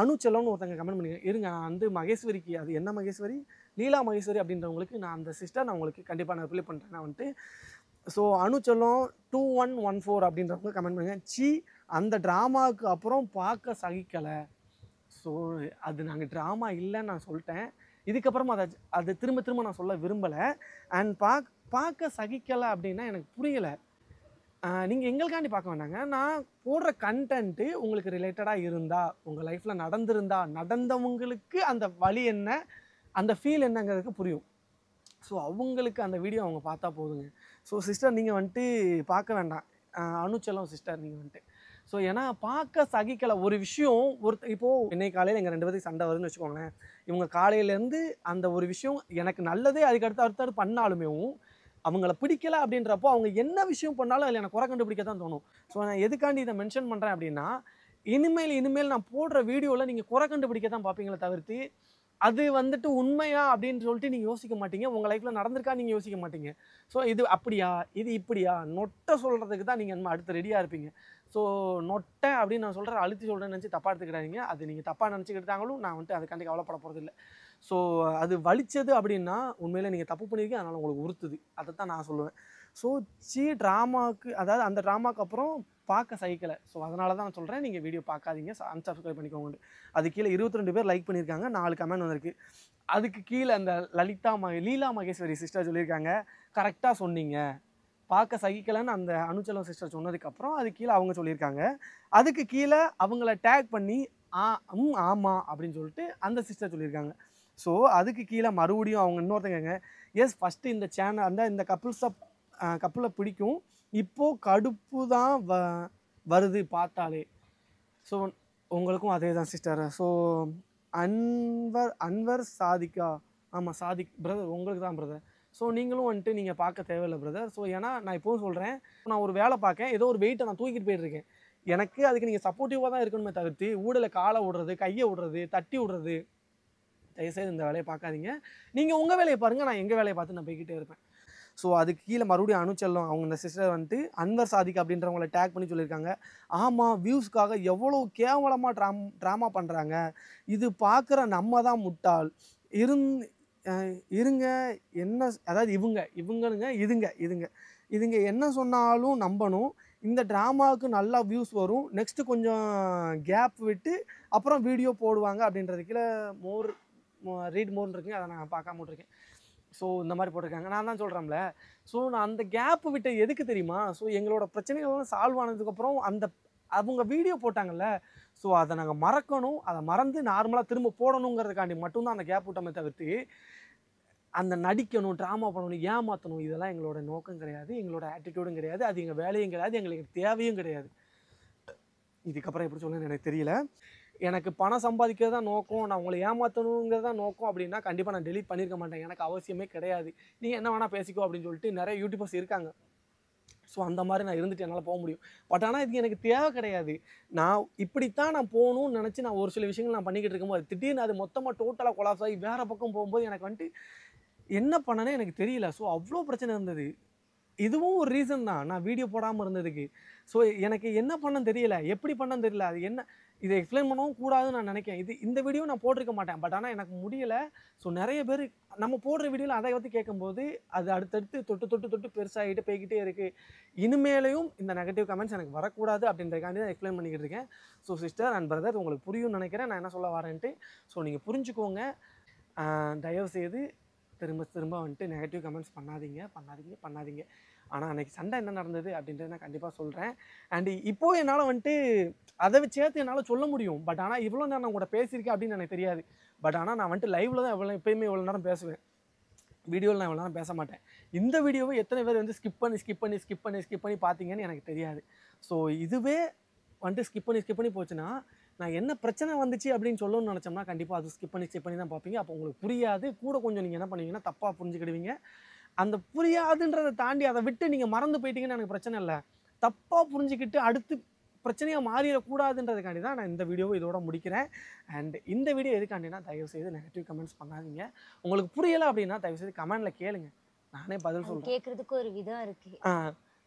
அனுச்செல்லம்னு ஒருத்தங்க கமெண்ட் பண்ணிங்க. இருங்க நான் வந்து மகேஸ்வரிக்கு அது என்ன மகேஸ்வரி? லீலா மகேஸ்வரி அப்படின்றவங்களுக்கு நான் அந்த சிஸ்டர் நான் உங்களுக்கு கண்டிப்பாக நான் ரிப்ளை பண்ணுறேன் நான் வந்துட்டு so Anuchellam two one one four அப்படின்றவங்க கமெண்ட் பண்ணுங்கள் சி அந்த ட்ராமாவுக்கு அப்புறம் பார்க்க சகிக்கலை. ஸோ அது நாங்கள் ட்ராமா இல்லைன்னு நான் சொல்லிட்டேன். இதுக்கப்புறமா அதை அது திரும்ப திரும்ப நான் சொல்ல விரும்பலை. அண்ட் பாக் பார்க்க சகிக்கலை அப்படின்னா எனக்கு புரியலை. நீங்கள் எங்களுக்காண்டி பார்க்க வேண்டாங்க. நான் போடுற கண்டென்ட்டு உங்களுக்கு ரிலேட்டடாக இருந்தால் உங்கள் லைஃப்பில் நடந்திருந்தா நடந்தவங்களுக்கு அந்த வழி என்ன அந்த ஃபீல் என்னங்கிறதுக்கு புரியும். ஸோ அவங்களுக்கு அந்த வீடியோ அவங்க பார்த்தா போதுங்க. ஸோ சிஸ்டர் நீங்கள் வந்துட்டு பார்க்க வேண்டாம். அனுச்சலம் சிஸ்டர் நீங்கள் வந்துட்டு. ஸோ ஏன்னா பார்க்க சகிக்கலை. ஒரு விஷயம் ஒரு இப்போது இன்னைக்கு காலையில் எங்கள் ரெண்டு பேருக்கு சண்டை வருதுன்னு வச்சுக்கோங்களேன். இவங்க காலையிலேருந்து அந்த ஒரு விஷயம் எனக்கு நல்லதே அதுக்கு அடுத்து அடுத்தடுத்து பண்ணாலுமே அவங்கள பிடிக்கல அப்படின்றப்போ அவங்க என்ன விஷயம் பண்ணாலும் அதில் எனக்கு குறை கண்டுபிடிக்க தான் தோணும். ஸோ நான் எதுக்காண்டி இதை மென்ஷன் பண்ணுறேன் அப்படின்னா இனிமேல் இனிமேல் நான் போடுற வீடியோவில் நீங்கள் குறை கண்டுபிடிக்க தான் பார்ப்பீங்களே தவிர்த்து அது வந்துட்டு உண்மையா அப்படின்னு சொல்லிட்டு நீங்கள் யோசிக்க மாட்டீங்க. உங்கள் லைஃப்பில் நடந்திருக்கா நீங்கள் யோசிக்க மாட்டீங்க. ஸோ இது அப்படியா? இது இப்படியா? நொட்டை சொல்கிறதுக்கு தான் நீங்கள் அடுத்து ரெடியாக இருப்பீங்க. ஸோ நொட்டை அப்படின்னு நான் சொல்கிறேன் அழுத்தி சொல்கிறேன்னு நினச்சி தப்பாக எடுத்துக்கிடாதீங்க. அது நீங்கள் தப்பாக நினச்சிக்கிட்டாங்களும் நான் வந்துட்டு அதுக்காண்டி கவலைப்பட போகிறதில்ல ஸோ அது வலிச்சது அப்படின்னா உண்மையில் நீங்கள் தப்பு பண்ணியிருக்கீங்க அதனால் உங்களுக்கு உறுத்துது. அதை தான் நான் சொல்லுவேன். ஸோ சி ட்ராமாவுக்கு அதாவது அந்த ட்ராமாக்கு அப்புறம் பார்க்க சகிக்கலை. ஸோ அதனால தான் நான் சொல்கிறேன் நீங்கள் வீடியோ பார்க்காதீங்க. அன்சப்ஸ்கிரைப் பண்ணிக்கோங்க அது கீழே இருபத்தி ரெண்டு பேர் லைக் பண்ணியிருக்காங்க. நாலு கமெண்ட் வந்திருக்கு. அதுக்கு கீழே அந்த லலிதா மகே லீலா மகேஸ்வரி சிஸ்டர் சொல்லியிருக்காங்க. கரெக்டாக சொன்னீங்க. பார்க்க சகிக்கலைன்னு அந்த அனுச்சலம் சிஸ்டர் சொன்னதுக்கப்புறம் அது கீழே அவங்க சொல்லியிருக்காங்க. அதுக்கு கீழே அவங்கள டேக் பண்ணி ஆ ம் ஆமாம் அப்படின்னு சொல்லிட்டு அந்த சிஸ்டர் சொல்லியிருக்காங்க. ஸோ அதுக்கு கீழே மறுபடியும் அவங்க இன்னொருத்தங்க எஸ் ஃபஸ்ட்டு இந்த சேனல் அந்த இந்த கப்புள்ஸை கப்பில் பிடிக்கும். இப்போது கடுப்பு தான் வ வருது பார்த்தாலே. ஸோ உங்களுக்கும் அதே தான் சிஸ்டர் ஸோ அன்வர் அன்வர் சாதிக்கா ஆமாம் சாதிக் பிரதர் உங்களுக்கு தான் பிரதர் ஸோ நீங்களும் வந்துட்டு நீங்கள் பார்க்க தேவையில்லை பிரதர் ஸோ ஏன்னா நான் இப்போவும் சொல்கிறேன் நான் ஒரு வேலை பார்க்கேன் ஏதோ ஒரு வெயிட்டை நான் தூக்கிட்டு போயிட்டுருக்கேன். எனக்கு அதுக்கு நீங்கள் சப்போர்ட்டிவாக தான் இருக்கணுமே தவிர்த்து ஊடலை காலை விடுறது கையை விடுறது தட்டி விடுறது தயவுசெய்து இந்த வேலையை பார்க்காதீங்க. நீங்கள் உங்கள் வேலையை பாருங்கள் நான் எங்கள் வேலையை பார்த்து நான் போய்கிட்டே இருப்பேன். ஸோ அதுக்கு கீழே மறுபடியும் அனுச்செல்லம் அவங்க இந்த சிஸ்டர் வந்துட்டு அன்வர் சாதிக் அப்படின்றவங்கள டேக் பண்ணி சொல்லியிருக்காங்க. ஆமாம் வியூஸ்க்காக எவ்வளோ கேவலமாக ட்ராம் ட்ராமா பண்ணுறாங்க இது பார்க்குற நம்ம தான் முட்டாள். இருந் இருங்க என்ன அதாவது இவங்க இவங்களுங்க இதுங்க இதுங்க. இதுங்க என்ன சொன்னாலும் நம்பணும். இந்த ட்ராமாவுக்கு நல்லா வியூஸ் வரும். நெக்ஸ்ட்டு கொஞ்சம் கேப் விட்டு அப்புறம் வீடியோ போடுவாங்க அப்படின்றதுக்கீழே மோர் ரீட் மோர்னு இருக்குங்க அதை நான் பார்க்காம விட்ருக்கேன் ஸோ இந்த மாதிரி போட்டிருக்காங்க. நான் தான் சொல்கிறேன்ல ஸோ நான் அந்த கேப்பு விட்டு எதுக்கு தெரியுமா? ஸோ எங்களோட பிரச்சனைகள்லாம் சால்வ் ஆனதுக்கப்புறம் அந்த அவங்க வீடியோ போட்டாங்கல்ல. ஸோ அதை நாங்கள் மறக்கணும். அதை மறந்து நார்மலாக திரும்ப போடணுங்கிறதுக்காண்டி மட்டும்தான் அந்த கேப் விட்டோமே தவிர்த்து அந்த நடிக்கணும் ட்ராமா பண்ணணும் ஏமாற்றணும் இதெல்லாம் எங்களோட நோக்கம் கிடையாது. எங்களோட ஆட்டிடியூடும் கிடையாது. அது எங்கள் வேலையும் கிடையாது. எங்களுக்கு தேவையும் கிடையாது. இதுக்கப்புறம் எப்படி சொல்லணும்னு எனக்கு தெரியல. எனக்கு பணம் சம்பாதிக்கிறது தான் நோக்கம் நான் உங்களை ஏமாற்றணுங்கிறது தான் நோக்கம் அப்படின்னா கண்டிப்பாக நான் டெலிட் பண்ணியிருக்க மாட்டேன். எனக்கு அவசியமே கிடையாது. நீங்கள் என்ன வேணால் பேசிக்கோ அப்படின்னு சொல்லிட்டு நிறைய யூடியூபர்ஸ் இருக்காங்க. ஸோ அந்த மாதிரி நான் இருந்துட்டு என்னால் போக முடியும். பட் ஆனால் இது எனக்கு தேவை கிடையாது. நான் இப்படித்தான் நான் போகணும்னு நினச்சி நான் ஒரு சில விஷயங்கள் நான் பண்ணிக்கிட்டு இருக்கும்போது திடீர்னு அது மொத்தமாக டோட்டலாக கொலாப்ஸ் ஆகி வேறு பக்கம் போகும்போது எனக்கு வந்துட்டு என்ன பண்ணனே எனக்கு தெரியல. ஸோ அவ்வளோ பிரச்சனை இருந்தது. இதுவும் ஒரு ரீசன் தான். நான் வீடியோ போடாமல் இருந்ததுக்கு. ஸோ எனக்கு என்ன பண்ணன்னு தெரியல. எப்படி பண்ணன்னு தெரியல. அது என்ன இதை எக்ஸ்பிளைன் பண்ணவும் கூடாதுன்னு நான் நினைக்கிறேன். இது இந்த வீடியோ நான் போட்டிருக்க மாட்டேன். பட் ஆனால் எனக்கு முடியலை. ஸோ நிறைய பேர் நம்ம போடுற வீடியோவில் அதை பற்றி கேட்கும்போது அது அடுத்தடுத்து தொட்டு தொட்டு தொட்டு பெருசாகிட்டு போய்கிட்டே இருக்குது இனிமேலையும் இந்த நெகட்டிவ் கமெண்ட்ஸ் எனக்கு வரக்கூடாது அப்படின்றதுக்காண்டி தான் எக்ஸ்பிளைன் பண்ணிக்கிட்டு இருக்கேன். ஸோ சிஸ்டர் அண்ட் பிரதர் உங்களுக்கு புரியும்னு நினைக்கிறேன். நான் என்ன சொல்ல வரேன்ட்டு ஸோ நீங்கள் புரிஞ்சுக்கோங்க. தயவு செய்து திரும்ப திரும்ப வந்துட்டு நெகட்டிவ் கமெண்ட்ஸ் பண்ணாதீங்க. பண்ணாதீங்க பண்ணாதீங்க. ஆனால் அன்றைக்கி சண்டை என்ன நடந்தது அப்படின்றத நான் கண்டிப்பாக சொல்கிறேன் அண்டு இப்போது என்னால் வந்துட்டு அதை வச்சு சேர்த்து என்னால் சொல்ல முடியும். பட் ஆனால் இவ்வளோ நேரம் நான் கூட பேசியிருக்கேன் அப்படின்னு எனக்கு தெரியாது. பட் ஆனால் நான் வந்துட்டு லைவில் தான் எவ்வளோ எப்பயுமே இவ்வளோ நேரம் பேசுவேன். வீடியோவில் நான் இவ்வளோ நேரம் பேச மாட்டேன். இந்த வீடியோவை எத்தனை பேர் வந்து ஸ்கிப் பண்ணி ஸ்கிப் பண்ணி ஸ்கிப் பண்ணி ஸ்கிப் பண்ணி பார்த்தீங்கன்னு எனக்கு தெரியாது. ஸோ இதுவே வந்துட்டு ஸ்கிப் பண்ணி ஸ்கிப் பண்ணி போச்சுன்னா நான் என்ன பிரச்சனை வந்துச்சு அப்படின்னு சொல்லணும்னு நினச்சோம்னா கண்டிப்பாக அது ஸ்கிப் பண்ணி ஸ்கிப் பண்ணி தான் பார்ப்பீங்க. அப்போ உங்களுக்கு புரியாது. கூட கொஞ்சம் நீங்கள் என்ன பண்ணுவீங்கன்னா தப்பாக புரிஞ்சுக்கிடுவீங்க. அந்த புரியாதுன்றதை தாண்டி அதை விட்டு நீங்கள் மறந்து போயிட்டீங்கன்னு எனக்கு பிரச்சனை இல்லை. தப்பாக புரிஞ்சுக்கிட்டு அடுத்து பிரச்சனையாக மாறிடக்கூடாதுன்றதுக்காண்டி தான் நான் இந்த வீடியோவை இதோட முடிக்கிறேன். அண்ட் இந்த வீடியோ எதுக்காண்டினா தயவுசெய்து நெகட்டிவ் கமெண்ட்ஸ் பண்ணாதீங்க. உங்களுக்கு புரியலை அப்படின்னா தயவுசெய்து கமெண்டில் கேளுங்க. நானே பதில் சொல்கிறேன் கேட்கறதுக்கு ஒரு விதம் இருக்கு.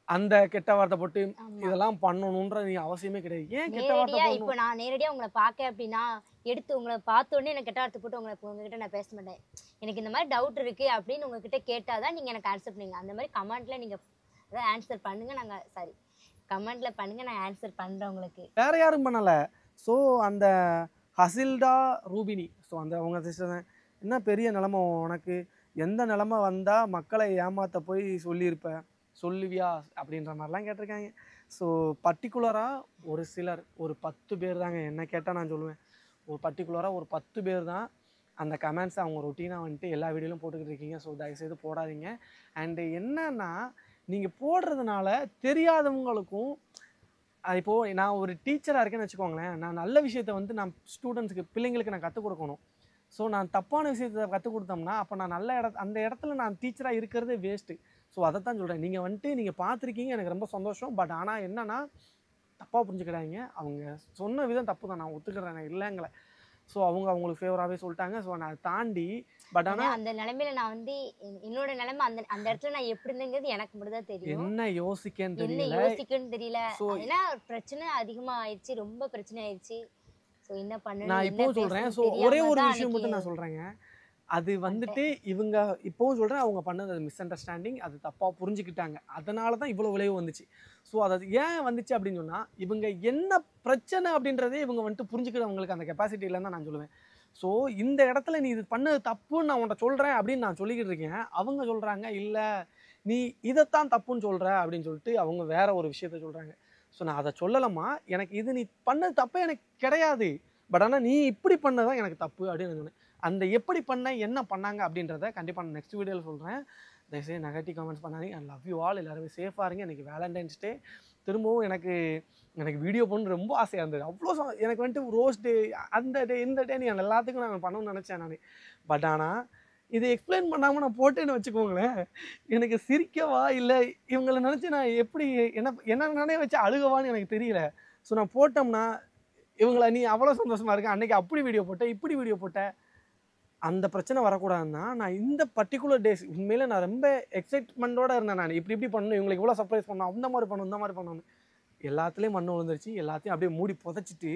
அந்த கெட்ட வார்த்தை போட்டு இதெல்லாம் பண்ணணுன்ற நீ அவசியமே கிடையாது. ஏன் கெட்ட வார்த்தை இப்போ நான் நேரடியா உங்களை பார்க்க அப்படின்னா எடுத்து உங்களை பார்த்த உடனே எனக்கு கெட்ட வார்த்தை போட்டு உங்களை உங்ககிட்ட நான் பேச மாட்டேன். எனக்கு இந்த மாதிரி டவுட் இருக்கு அப்படின்னு உங்ககிட்ட கேட்டாதான் நீங்கள் எனக்கு ஆன்சர் பண்ணுங்க அந்த மாதிரி கமெண்ட்ல நீங்கள் அதாவது ஆன்சர் பண்ணுங்க நாங்கள் சாரி கமெண்ட்ல பண்ணுங்க நான் ஆன்சர் பண்ணுறேன் உங்களுக்கு. வேற யாரும் பண்ணலை. ஸோ அந்த ஹசில்டா ரூபினி ஸோ அந்த அவங்க சிஸ்டர் தான். என்ன பெரிய நிலமை உனக்கு? எந்த நிலமை வந்தால் மக்களை ஏமாற்ற போய் சொல்லியிருப்பேன் சொல்லுவியா? அப்படின்ற மாதிரிலாம் கேட்டிருக்காங்க. ஸோ பர்டிகுலராக ஒரு சிலர் ஒரு பத்து பேர் தாங்க. என்ன கேட்டால் நான் சொல்லுவேன். ஒரு பர்டிகுலராக ஒரு பத்து பேர் தான் அந்த கமெண்ட்ஸ் அவங்க ரொட்டீனாக வந்துட்டு எல்லா வீடியோலையும் போட்டுக்கிட்டு இருக்கீங்க. ஸோ தயவுசெய்து போடாதீங்க. அண்டு என்னன்னா நீங்கள் போடுறதுனால தெரியாதவங்களுக்கும் அது நான் ஒரு டீச்சராக இருக்கேன்னு வச்சுக்கோங்களேன். நான் நல்ல விஷயத்த வந்து நான் ஸ்டூடெண்ட்ஸுக்கு பிள்ளைங்களுக்கு நான் கற்றுக் கொடுக்கணும். ஸோ நான் தப்பான விஷயத்த கற்றுக் கொடுத்தோம்னா அப்போ நான் நல்ல இட அந்த இடத்துல நான் டீச்சராக இருக்கிறதே வேஸ்ட்டு ஸோ அதை தான் சொல்கிறேன் நீங்கள் வந்துட்டு நீங்கள் பார்த்துருக்கீங்க எனக்கு ரொம்ப சந்தோஷம். பட் ஆனால் என்னன்னா தப்பாக புரிஞ்சுக்கிறாங்க அவங்க சொன்ன விதம் தப்பு தான். நான் ஒத்துக்கிறேன் இல்லைங்களே ஸோ அவங்க அவங்களுக்கு ஃபேவராகவே சொல்லிட்டாங்க. ஸோ நான் தாண்டி பட் ஆனா ஆனால் அந்த நிலைமையில நான் வந்து என்- என்னோட நிலைமை அந்த அந்த இடத்துல நான் எப்படி இருந்தேங்கிறது எனக்கு மட்டும் தான் தெரியும். என்ன யோசிக்கன்னு என்ன தெரியல. யோசிக்கன்னு தெரியல. ஏன்னா பிரச்சனை அதிகமா ஆயிடுச்சு ரொம்ப பிரச்சனை ஆயிடுச்சு. ஸோ என்ன பண்ணணும் நான் என்ன இப்போவும் சொல்கிறேன் ஸோ ஒரே ஒரு விஷயம் மட்டும் நான் சொல்கிறேங்க அது வந்துட்டு இவங்க இப்போவும் சொல்கிறேன் அவங்க பண்ணது அது மிஸ் அண்டர்ஸ்டாண்டிங் அது தப்பாக புரிஞ்சுக்கிட்டாங்க. அதனால தான் இவ்வளோ விளைவு வந்துச்சு. ஸோ அது ஏன் வந்துச்சு அப்படின்னு சொன்னால் இவங்க என்ன பிரச்சனை அப்படின்றதே இவங்க வந்துட்டு புரிஞ்சுக்கிறவங்களுக்கு அந்த கெப்பாசிட்டி இல்லைன்னு தான் நான் சொல்லுவேன். ஸோ இந்த இடத்துல நீ இது பண்ணது தப்புன்னு நான் உன்ட்ட சொல்கிறேன் அப்படின்னு நான் சொல்லிக்கிட்டு இருக்கேன். அவங்க சொல்கிறாங்க இல்லை நீ இதைத்தான் தப்புன்னு சொல்கிற அப்படின்னு சொல்லிட்டு அவங்க வேற ஒரு விஷயத்த சொல்கிறாங்க ஸோ நான் அதை சொல்லலம்மா. எனக்கு இது நீ பண்ணது தப்பே எனக்கு கிடையாது. பட் ஆனால் நீ இப்படி பண்ணதான் எனக்கு தப்பு அப்படின்னு சொன்னேன். அந்த எப்படி பண்ண என்ன பண்ணாங்க அப்படின்றத கண்டிப்பாக நான் நெக்ஸ்ட் வீடியோவில் சொல்கிறேன் தயவுசெய்து நெகட்டிவ் கமெண்ட்ஸ் பண்ணாதீங்க. ஐ லவ் யூ ஆல் எல்லாருமே சேஃபாக இருங்க. எனக்கு வேலண்டைன்ஸ் டே திரும்பவும் எனக்கு எனக்கு வீடியோ பண்ணு ரொம்ப ஆசையாக இருந்தது. அவ்வளோ எனக்கு வந்துட்டு ரோஸ் டே அந்த டே இந்த டே நீ எல்லாத்துக்கும் நான் பண்ணணும்னு நினச்சேன் நான். பட் ஆனால் இதை எக்ஸ்பிளைன் பண்ணாமல் நான் போட்டேன்னு வச்சுக்கோங்களேன். எனக்கு சிரிக்கவா இல்லை இவங்களை நினச்சி நான் எப்படி என்ன என்ன நினைய வச்சு அழுகவான்னு எனக்கு தெரியல. ஸோ நான் போட்டோம்னா இவங்களை நீ அவ்வளோ சந்தோஷமாக இருக்க. அன்றைக்கி அப்படி வீடியோ போட்டேன் இப்படி வீடியோ போட்ட. அந்த பிரச்சனை வரக்கூடாதுன்னா நான் இந்த பர்டிகுலர் டேஸ் உண்மையில நான் ரொம்ப எக்ஸைட்மெண்ட்டோட இருந்தேன் நான். இப்படி இப்படி பண்ணணும் இவங்களுக்கு இவ்வளோ சர்ப்ரைஸ் பண்ணணும் அந்த மாதிரி பண்ணணும் இந்த மாதிரி பண்ணணும் எல்லாத்துலேயும் மண்ணு விழுந்துருச்சு எல்லாத்தையும் அப்படியே மூடி புதைச்சிட்டு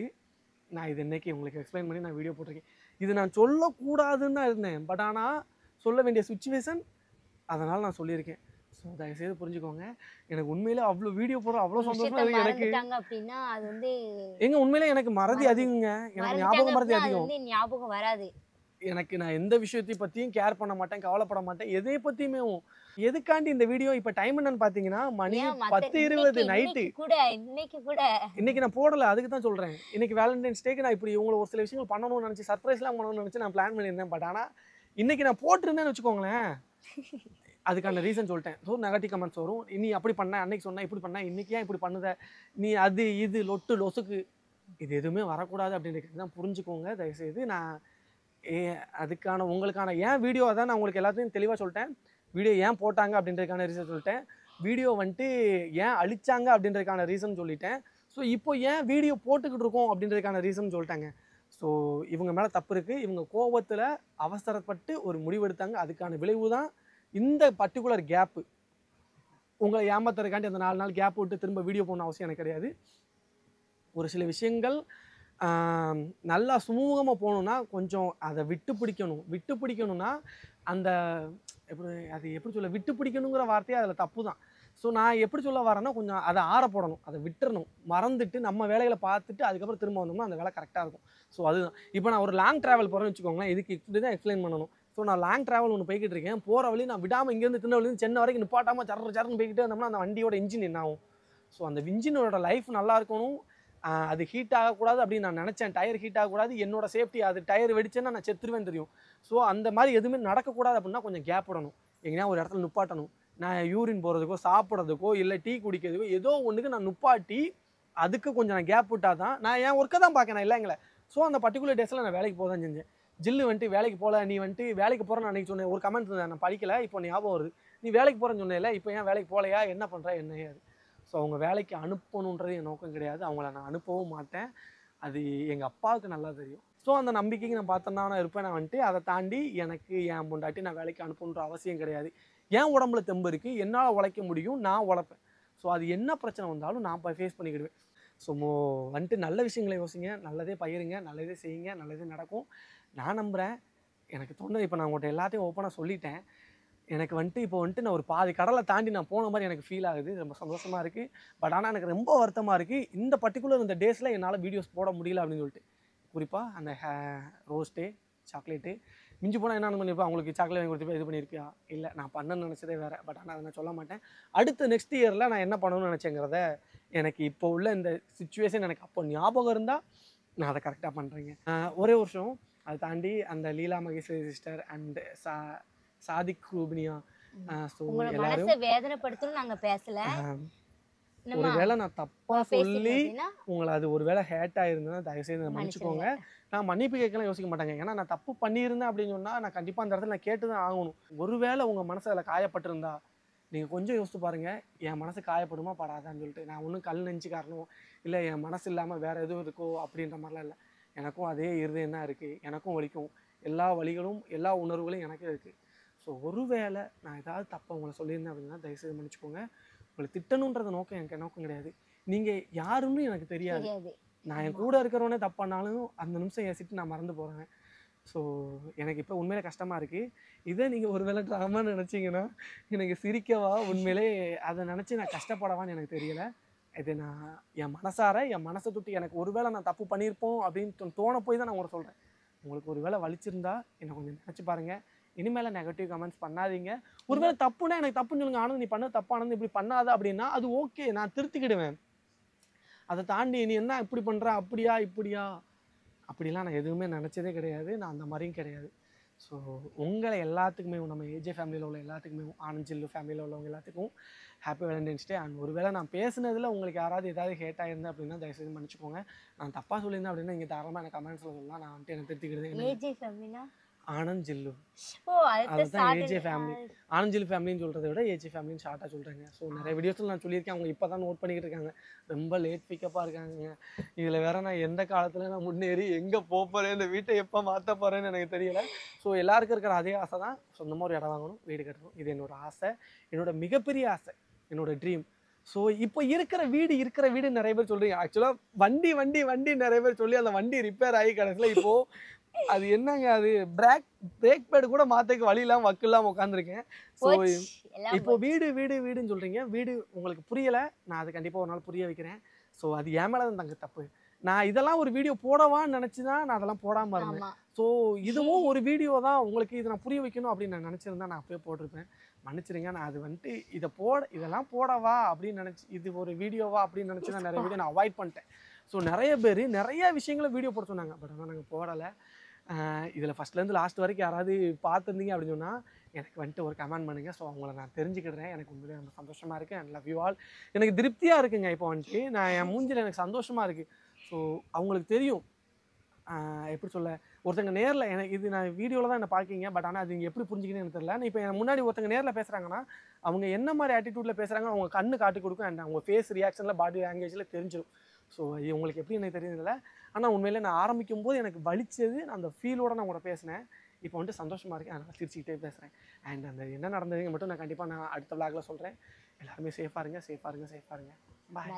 நான் இது இன்னைக்கு உங்களுக்கு எக்ஸ்பிளைன் பண்ணி நான் வீடியோ போட்டிருக்கேன். இது நான் சொல்லக்கூடாதுன்னு தான் இருந்தேன். பட் ஆனால் சொல்ல வேண்டிய சுச்சுவேஷன் அதனால் நான் சொல்லியிருக்கேன். ஸோ தயவுசெய்து புரிஞ்சுக்கோங்க. எனக்கு உண்மையிலே அவ்வளோ வீடியோ போடுற அவ்வளோ சந்தோஷமா இருக்கு. எனக்கு அப்படின்னா அது வந்து எங்க உண்மையிலே எனக்கு மறதி. அதிகங்க. எனக்கு ஞாபகம் மறதி அதிகம். ஞாபகம் வராது. எனக்கு நான் எந்த விஷயத்தை பற்றியும் கேர் பண்ண மாட்டேன் கவலைப்பட மாட்டேன். எதை பற்றியுமே எதுக்காண்டி இந்த வீடியோ இப்போ டைம் என்னன்னு பார்த்தீங்கன்னா மணி பத்து இருபது நைட்டு கூட இன்னைக்கு கூட. இன்னைக்கு நான் போடல அதுக்கு தான் சொல்கிறேன் இன்னைக்கு வேலண்டைன்ஸ் டேக்கு நான் இப்படி உங்களை ஒரு சில விஷயங்கள் பண்ணணும்னு நினச்சி சர்ப்ரைஸ்லாம் பண்ணணும்னு நினச்சி நான் பிளான் பண்ணியிருந்தேன். பட் ஆனால் இன்னைக்கு நான் போட்டிருந்தேன்னு வச்சுக்கோங்களேன். அதுக்கான ரீசன் சொல்லிட்டேன். ஸோ நெகட்டிவ் கமெண்ட்ஸ் வரும். நீ அப்படி பண்ண அன்னைக்கு சொன்ன இப்படி பண்ண இன்னைக்கு ஏன் இப்படி பண்ணுத? நீ அது இது லொட்டு லொசுக்கு. இது எதுவுமே வரக்கூடாது அப்படின்றது தான் புரிஞ்சுக்கோங்க. தயவுசெய்து நான் ஏ அதுக்கான உங்களுக்கான ஏன் வீடியோ அதான் நான் உங்களுக்கு எல்லாத்தையும் தெளிவாக சொல்லிட்டேன். வீடியோ ஏன் போட்டாங்க அப்படின்றதுக்கான ரீசன் சொல்லிட்டேன். வீடியோ வந்துட்டு ஏன் அழிச்சாங்க அப்படின்றதுக்கான ரீசன் சொல்லிட்டேன். ஸோ இப்போ ஏன் வீடியோ போட்டுக்கிட்டு இருக்கோம் அப்படின்றதுக்கான ரீசன் சொல்லிட்டாங்க. ஸோ இவங்க மேலே தப்பு இருக்குது இவங்க கோபத்தில் அவசரப்பட்டு ஒரு முடிவெடுத்தாங்க அதுக்கான விளைவு தான் இந்த பர்டிகுலர் கேப்பு உங்களை ஏமாத்துறதுக்காண்டி அந்த நாலு நாள் கேப் விட்டு திரும்ப வீடியோ போடணும் அவசியம் எனக்கு கிடையாது. ஒரு சில விஷயங்கள் நல்லா சுமூகமாக போகணுன்னா கொஞ்சம் அதை விட்டு பிடிக்கணும். விட்டு பிடிக்கணும்னா அந்த எப்படி அது எப்படி சொல்ல விட்டு பிடிக்கணுங்கிற வார்த்தையே அதில் தப்பு தான் ஸோ நான் எப்படி சொல்ல வரேன்னா கொஞ்சம் அதை ஆற போடணும். அதை விட்டுறணும். மறந்துட்டு நம்ம வேலைகளை பார்த்துட்டு அதுக்கப்புறம் திரும்ப வந்தோம்னா அந்த வேலை கரெக்டாக இருக்கும். ஸோ அதுதான். இப்போ நான் ஒரு லாங் ட்ராவல் போகிறேன்னு வச்சுக்கோங்களேன். இதுக்கு இப்படி தான் எக்ஸ்பிளைன் பண்ணணும். ஸோ நான் லாங் ட்ராவல் ஒன்று போய்கிட்டு இருக்கேன். போகிற வழி நான் விடாமல் இங்கேருந்து திருநெல்வேலிருந்து சென்னை வரைக்கும் நிப்பாட்டாமல் சர சரன்னு போய்கிட்டே இருந்தோம்னா அந்த வண்டியோட இன்ஜின் என்ன ஆகும்? ஸோ அந்த இன்ஜினோட லைஃப் நல்லா இருக்கணும். அது ஹீட் ஆகக்கூடாது அப்படின்னு நான் நினச்சேன். டயர் ஹீட் ஆகக்கூடாது. என்னோட சேஃப்டி அது டயர் வெடிச்சேன்னா நான் செத்துருவேன் தெரியும். ஸோ அந்த மாதிரி எதுவுமே நடக்கக்கூடாது அப்படின்னா கொஞ்சம் கேப் விடணும். எங்கேயா ஒரு இடத்துல நிப்பாட்டணும். நான் யூரின் போகிறதுக்கோ சாப்பிட்றதுக்கோ இல்லை டீ குடிக்கிறதுக்கோ ஏதோ ஒன்றுக்கு நான் நுப்பாட்டி அதுக்கு கொஞ்சம் நான் கேப் விட்டால் தான் நான் என் ஒர்க்கை தான் பார்க்கணும் இல்லைங்களே. ஸோ அந்த பர்டிகுலர் டேஸில் நான் வேலைக்கு போக தான் செஞ்சேன். ஜில்லு வந்துட்டு வேலைக்கு போகல நீ வந்துட்டு வேலைக்கு போகிறேன்னு அன்றைக்கி சொன்னேன். ஒரு கமெண்ட் நான் படிக்கல இப்போ ஞாபகம் வருது. நீ வேலைக்கு போகிறேன்னு சொன்னேன்ல இப்போ ஏன் வேலைக்கு போகலையா? என்ன பண்ணுற என்ன ஸோ அவங்க வேலைக்கு அனுப்பணுன்றது என் நோக்கம் கிடையாது. அவங்கள நான் அனுப்பவும் மாட்டேன். அது எங்கள் அப்பாவுக்கு நல்லா தெரியும். ஸோ அந்த நம்பிக்கைக்கு நான் பார்த்தேன்னா நான் இருப்பேன் நான் வந்துட்டு அதை தாண்டி எனக்கு என் பொண்டாட்டி நான் வேலைக்கு அனுப்பணுன்ற அவசியம் கிடையாது. என் உடம்புல தெம்பு இருக்குது என்னால் உழைக்க முடியும். நான் உழைப்பேன். ஸோ அது என்ன பிரச்சனை வந்தாலும் நான் ஃபேஸ் பண்ணிக்கிடுவேன். ஸோ மோ வந்துட்டு நல்ல விஷயங்களை யோசிங்க. நல்லதே பயிருங்க நல்லதே செய்யுங்க. நல்லதே நடக்கும். நான் நம்புகிறேன் எனக்கு தோணுது. இப்போ நான் உங்கள்கிட்ட எல்லாத்தையும் ஓப்பனாக சொல்லிட்டேன். எனக்கு வந்துட்டு இப்போ வந்துட்டு நான் ஒரு பாதி கடலை தாண்டி நான் போன மாதிரி எனக்கு ஃபீல் ஆகுது. ரொம்ப சந்தோஷமாக இருக்குது பட் ஆனால் எனக்கு ரொம்ப வருத்தமாக இருக்குது இந்த பர்டிகுலர் இந்த டேஸில் என்னால் வீடியோஸ் போட முடியல அப்படின்னு சொல்லிட்டு. குறிப்பாக அந்த ஹே ரோஸ்ட்டு சாக்லேட்டு மிஞ்சி போனால் என்ன பண்ணியிருப்பா அவங்களுக்கு சாக்லேட் வாங்கி கொடுத்து இது பண்ணியிருப்பியா இல்லை நான் பண்ணணும்னு நினச்சதே வேறு. பட் ஆனால் அதை நான் சொல்ல மாட்டேன். அடுத்த நெக்ஸ்ட் இயரில் நான் என்ன பண்ணணும்னு நினச்சேங்கிறத எனக்கு இப்போ உள்ள இந்த சுச்சுவேஷன் எனக்கு அப்போ ஞாபகம் இருந்தால் நான் அதை கரெக்டாக பண்ணுறேங்க ஒரே வருஷம் அதை தாண்டி அந்த லீலா Maheswari sister and saw Sadiq ரூபினியா எல்லாரும் மனசை வேதனைப்படுத்தணும் நாங்க பேசல. ஒருவேளை நான் தப்பாக பேசி சொல்லி உங்களை அது ஒருவேளை ஹேட் ஆயிருந்ததுன்னா தயவுசெய்து அதை மன்னிச்சுக்கோங்க. நான் மன்னிப்பு கேட்கலாம் யோசிக்க மாட்டாங்க. ஏன்னா நான் தப்பு பண்ணியிருந்தேன் அப்படின்னு சொன்னால் நான் கண்டிப்பாக அந்த இடத்துல நான் கேட்டு தான் ஆகணும். ஒருவேளை உங்கள் மனசு அதில் காயப்பட்டிருந்தா நீங்கள் கொஞ்சம் யோசிச்சு பாருங்க. என் மனசு காயப்படுமா படாதான்னு சொல்லிட்டு. நான் ஒன்றும் கல் நெஞ்சு காரணம் இல்லை என் மனசு இல்லாமல் வேற எதுவும் இருக்கோ அப்படின்ற மாதிரிலாம் இல்லை. எனக்கும் அதே இருதயம் தான் இருக்குது எனக்கும் வலிக்கும். எல்லா வலிகளும் எல்லா உணர்வுகளும் எனக்கும் இருக்குது ஸோ ஒருவேளை நான் ஏதாவது தப்பை உங்களை சொல்லியிருந்தேன் அப்படின்னா தயவுசெய்து மன்னிச்சுக்கோங்க. உங்களை திட்டணுன்றது நோக்கம் எனக்கு நோக்கம் கிடையாது. நீங்கள் யாருன்னு எனக்கு தெரியாது. நான் என் கூட இருக்கிறவனே தப்பு பண்ணாலும் அந்த நிமிஷம் யோசிச்சுட்டு நான் மறந்து போகிறேன் ஸோ எனக்கு இப்போ உண்மையிலே கஷ்டமாக இருக்குது இதை நீங்கள் ஒருவேளை ட்ராமா நினச்சிங்கன்னா எனக்கு சிரிக்கவா? உண்மையிலே அதை நினச்சி நான் கஷ்டப்படவான்னு எனக்கு தெரியல. இது நான் என் மனசார என் மனசை தொட்டு எனக்கு ஒருவேளை நான் தப்பு பண்ணியிருப்போம் அப்படின்னு தோண போய் தான் நான் உங்களுக்கு சொல்கிறேன் உங்களுக்கு ஒருவேளை வலிச்சிருந்தா என்னை கொஞ்சம் நினச்சி பாருங்கள் இனிமேல் நெகட்டிவ் கமெண்ட்ஸ் பண்ணாதீங்க. ஒருவேளை தப்புனா எனக்கு தப்புன்னு சொல்லுங்க ஆனந்த் நீ பண்ண தப்பானது இப்படி பண்ணாத அப்படின்னா அது ஓகே நான் திருத்திக்கிடுவேன். அதை தாண்டி நீ என்ன இப்படி பண்ற? அப்படியா இப்படியா? அப்படிலாம் நான் எதுவுமே நினச்சதே கிடையாது. நான் அந்த மாதிரியும் கிடையாது. ஸோ உங்களை எல்லாத்துக்குமே நம்ம ஏஜே ஃபேமிலியில் உள்ள எல்லாத்துக்குமே ஆனந்த் ஜில்லு ஃபேமிலியில் உள்ளவங்க எல்லாத்துக்கும் ஹாப்பி வேலண்டைன்ஸ் டே அண்ட் ஒருவேளை நான் பேசுனதில் உங்களுக்கு யாராவது ஏதாவது ஹேட் ஆயிருந்தேன் அப்படின்னா தயவுசெய்து மன்னிச்சுக்கோங்க. நான் தப்பாக சொல்லியிருந்தேன் அப்படின்னா இங்கே தாராளமாக எனக்கு கமெண்ட்ஸில் சொல்லலாம். நான் வந்துட்டு எனக்கு திருத்திக்கிடுது ஏஜே ஃபேமிலினா ஓ அதுதான் AJ family. ஆனஞ்சில் ஃபேமிலின்னு சொல்கிறத விட ஏஜி ஃபேமிலின்னு ஷார்ட்டாக சொல்கிறேங்க ஸோ நிறைய வீடியோஸில் நான் சொல்லியிருக்கேன். அவங்க இப்போ தான் நோட் பண்ணிக்கிட்டு இருக்காங்க. ரொம்ப லேட் பிக்கப்பாக இருக்காங்க. இதில் வேற நான் எந்த காலத்தில் நான் முன்னேறி எங்கே போகிறேன் இந்த வீட்டை எப்போ மாற்ற போகிறேன்னு எனக்கு தெரியல. ஸோ எல்லாருக்கும் இருக்கிற அதே ஆசை தான் சொந்தமாக ஒரு இடம் வாங்கணும் வீடு கட்டணும். இது என்னோட ஆசை. என்னோட மிகப்பெரிய ஆசை. என்னோட ட்ரீம் ஸோ இப்போ இருக்கிற வீடு இருக்கிற வீடு நிறைய பேர் சொல்கிறீங்க ஆக்சுவலாக வண்டி வண்டி வண்டி நிறைய பேர் சொல்லி அந்த வண்டி ரிப்பேர் ஆகி கடைசியில் இப்போது அது என்னங்க அது? பிரேக் பிரேக் பேடு கூட மாற்றக்கு வழி இல்லாமல் வக்கு இல்லாமல் உட்காந்துருக்கேன் ஸோ இப்போ வீடு வீடு வீடுன்னு சொல்றீங்க. வீடு உங்களுக்கு புரியல. நான் அது கண்டிப்பா ஒரு நாள் புரிய வைக்கிறேன். ஸோ அது மேல தான் தங்க தப்பு. நான் இதெல்லாம் ஒரு வீடியோ போடவான்னு நினைச்சு தான் நான் அதெல்லாம் போடாம இருந்தேன். ஸோ இதுவும் ஒரு வீடியோ தான். உங்களுக்கு இதை நான் புரிய வைக்கணும் அப்படின்னு நான் நினச்சிருந்தா நான் அப்பயே போட்டிருப்பேன். மன்னிச்சிருங்க நான் அது வந்துட்டு இதை போட இதெல்லாம் போடவா அப்படின்னு நினச்சி இது ஒரு வீடியோவா அப்படின்னு நினச்சி நான் நிறைய வீடியோ நான் அவாய்ட் பண்ணிட்டேன். ஸோ நிறைய பேர் நிறைய விஷயங்களை வீடியோ போட சொன்னாங்க. பட் ஆனால் நாங்கள் போடலை. இதில் ஃபஸ்ட்லேருந்து லாஸ்ட் வரைக்கும் யாராவது பார்த்துருந்தீங்க அப்படின்னு சொன்னால் எனக்கு வந்துட்டு ஒரு கமெண்ட் பண்ணுங்கள் ஸோ அவங்கள நான் தெரிஞ்சுக்கிடுறேன். எனக்கு உண்மையிலே ரொம்ப சந்தோஷமாக இருக்குது அண்ட் லவ் யூ ஆல் எனக்கு திருப்தியாக இருக்குங்க இப்போ வந்துட்டு. நான் என் மூஞ்சில் எனக்கு சந்தோஷமாக இருக்குது ஸோ அவங்களுக்கு தெரியும். எப்படி சொல்ல? ஒருத்தங்க நேரில் எனக்கு இது நான் வீடியோவில் தான் என்ன பார்க்கீங்க. பட் ஆனால் அது நீங்கள் எப்படி புரிஞ்சுக்கணும்னு எனக்கு தெரியல. இப்போ முன்னாடி ஒருத்தங்க நேரில் பேசுகிறாங்கன்னா அவங்க என்ன மாதிரி ஆட்டிடியூட்டில் பேசுகிறாங்க அவங்க கண்ணு காட்டி கொடுக்கும். அண்ட் அவங்க ஃபேஸ் ரியாக்ஷனில் பாடி லாங்குவேஜில் தெரிஞ்சிடும் ஸோ இது உங்களுக்கு எப்படி எனக்கு தெரியுதுல ஆனால் உண்மையிலே நான் ஆரம்பிக்கும் போது எனக்கு வலிச்சது நான் அந்த ஃபீலோட நான் கூட பேசினேன். இப்போ வந்துட்டு சந்தோஷமாக இருக்கேன். அதனால் சிரிச்சுக்கிட்டே பேசுகிறேன் அண்ட் அந்த என்ன நடந்ததுங்க மட்டும் நான் கண்டிப்பாக நான் அடுத்த விளாகில் சொல்கிறேன் எல்லாருமே சேஃபாக இருங்க சேஃபாக இருங்க சேஃபாக இருங்க. பாய்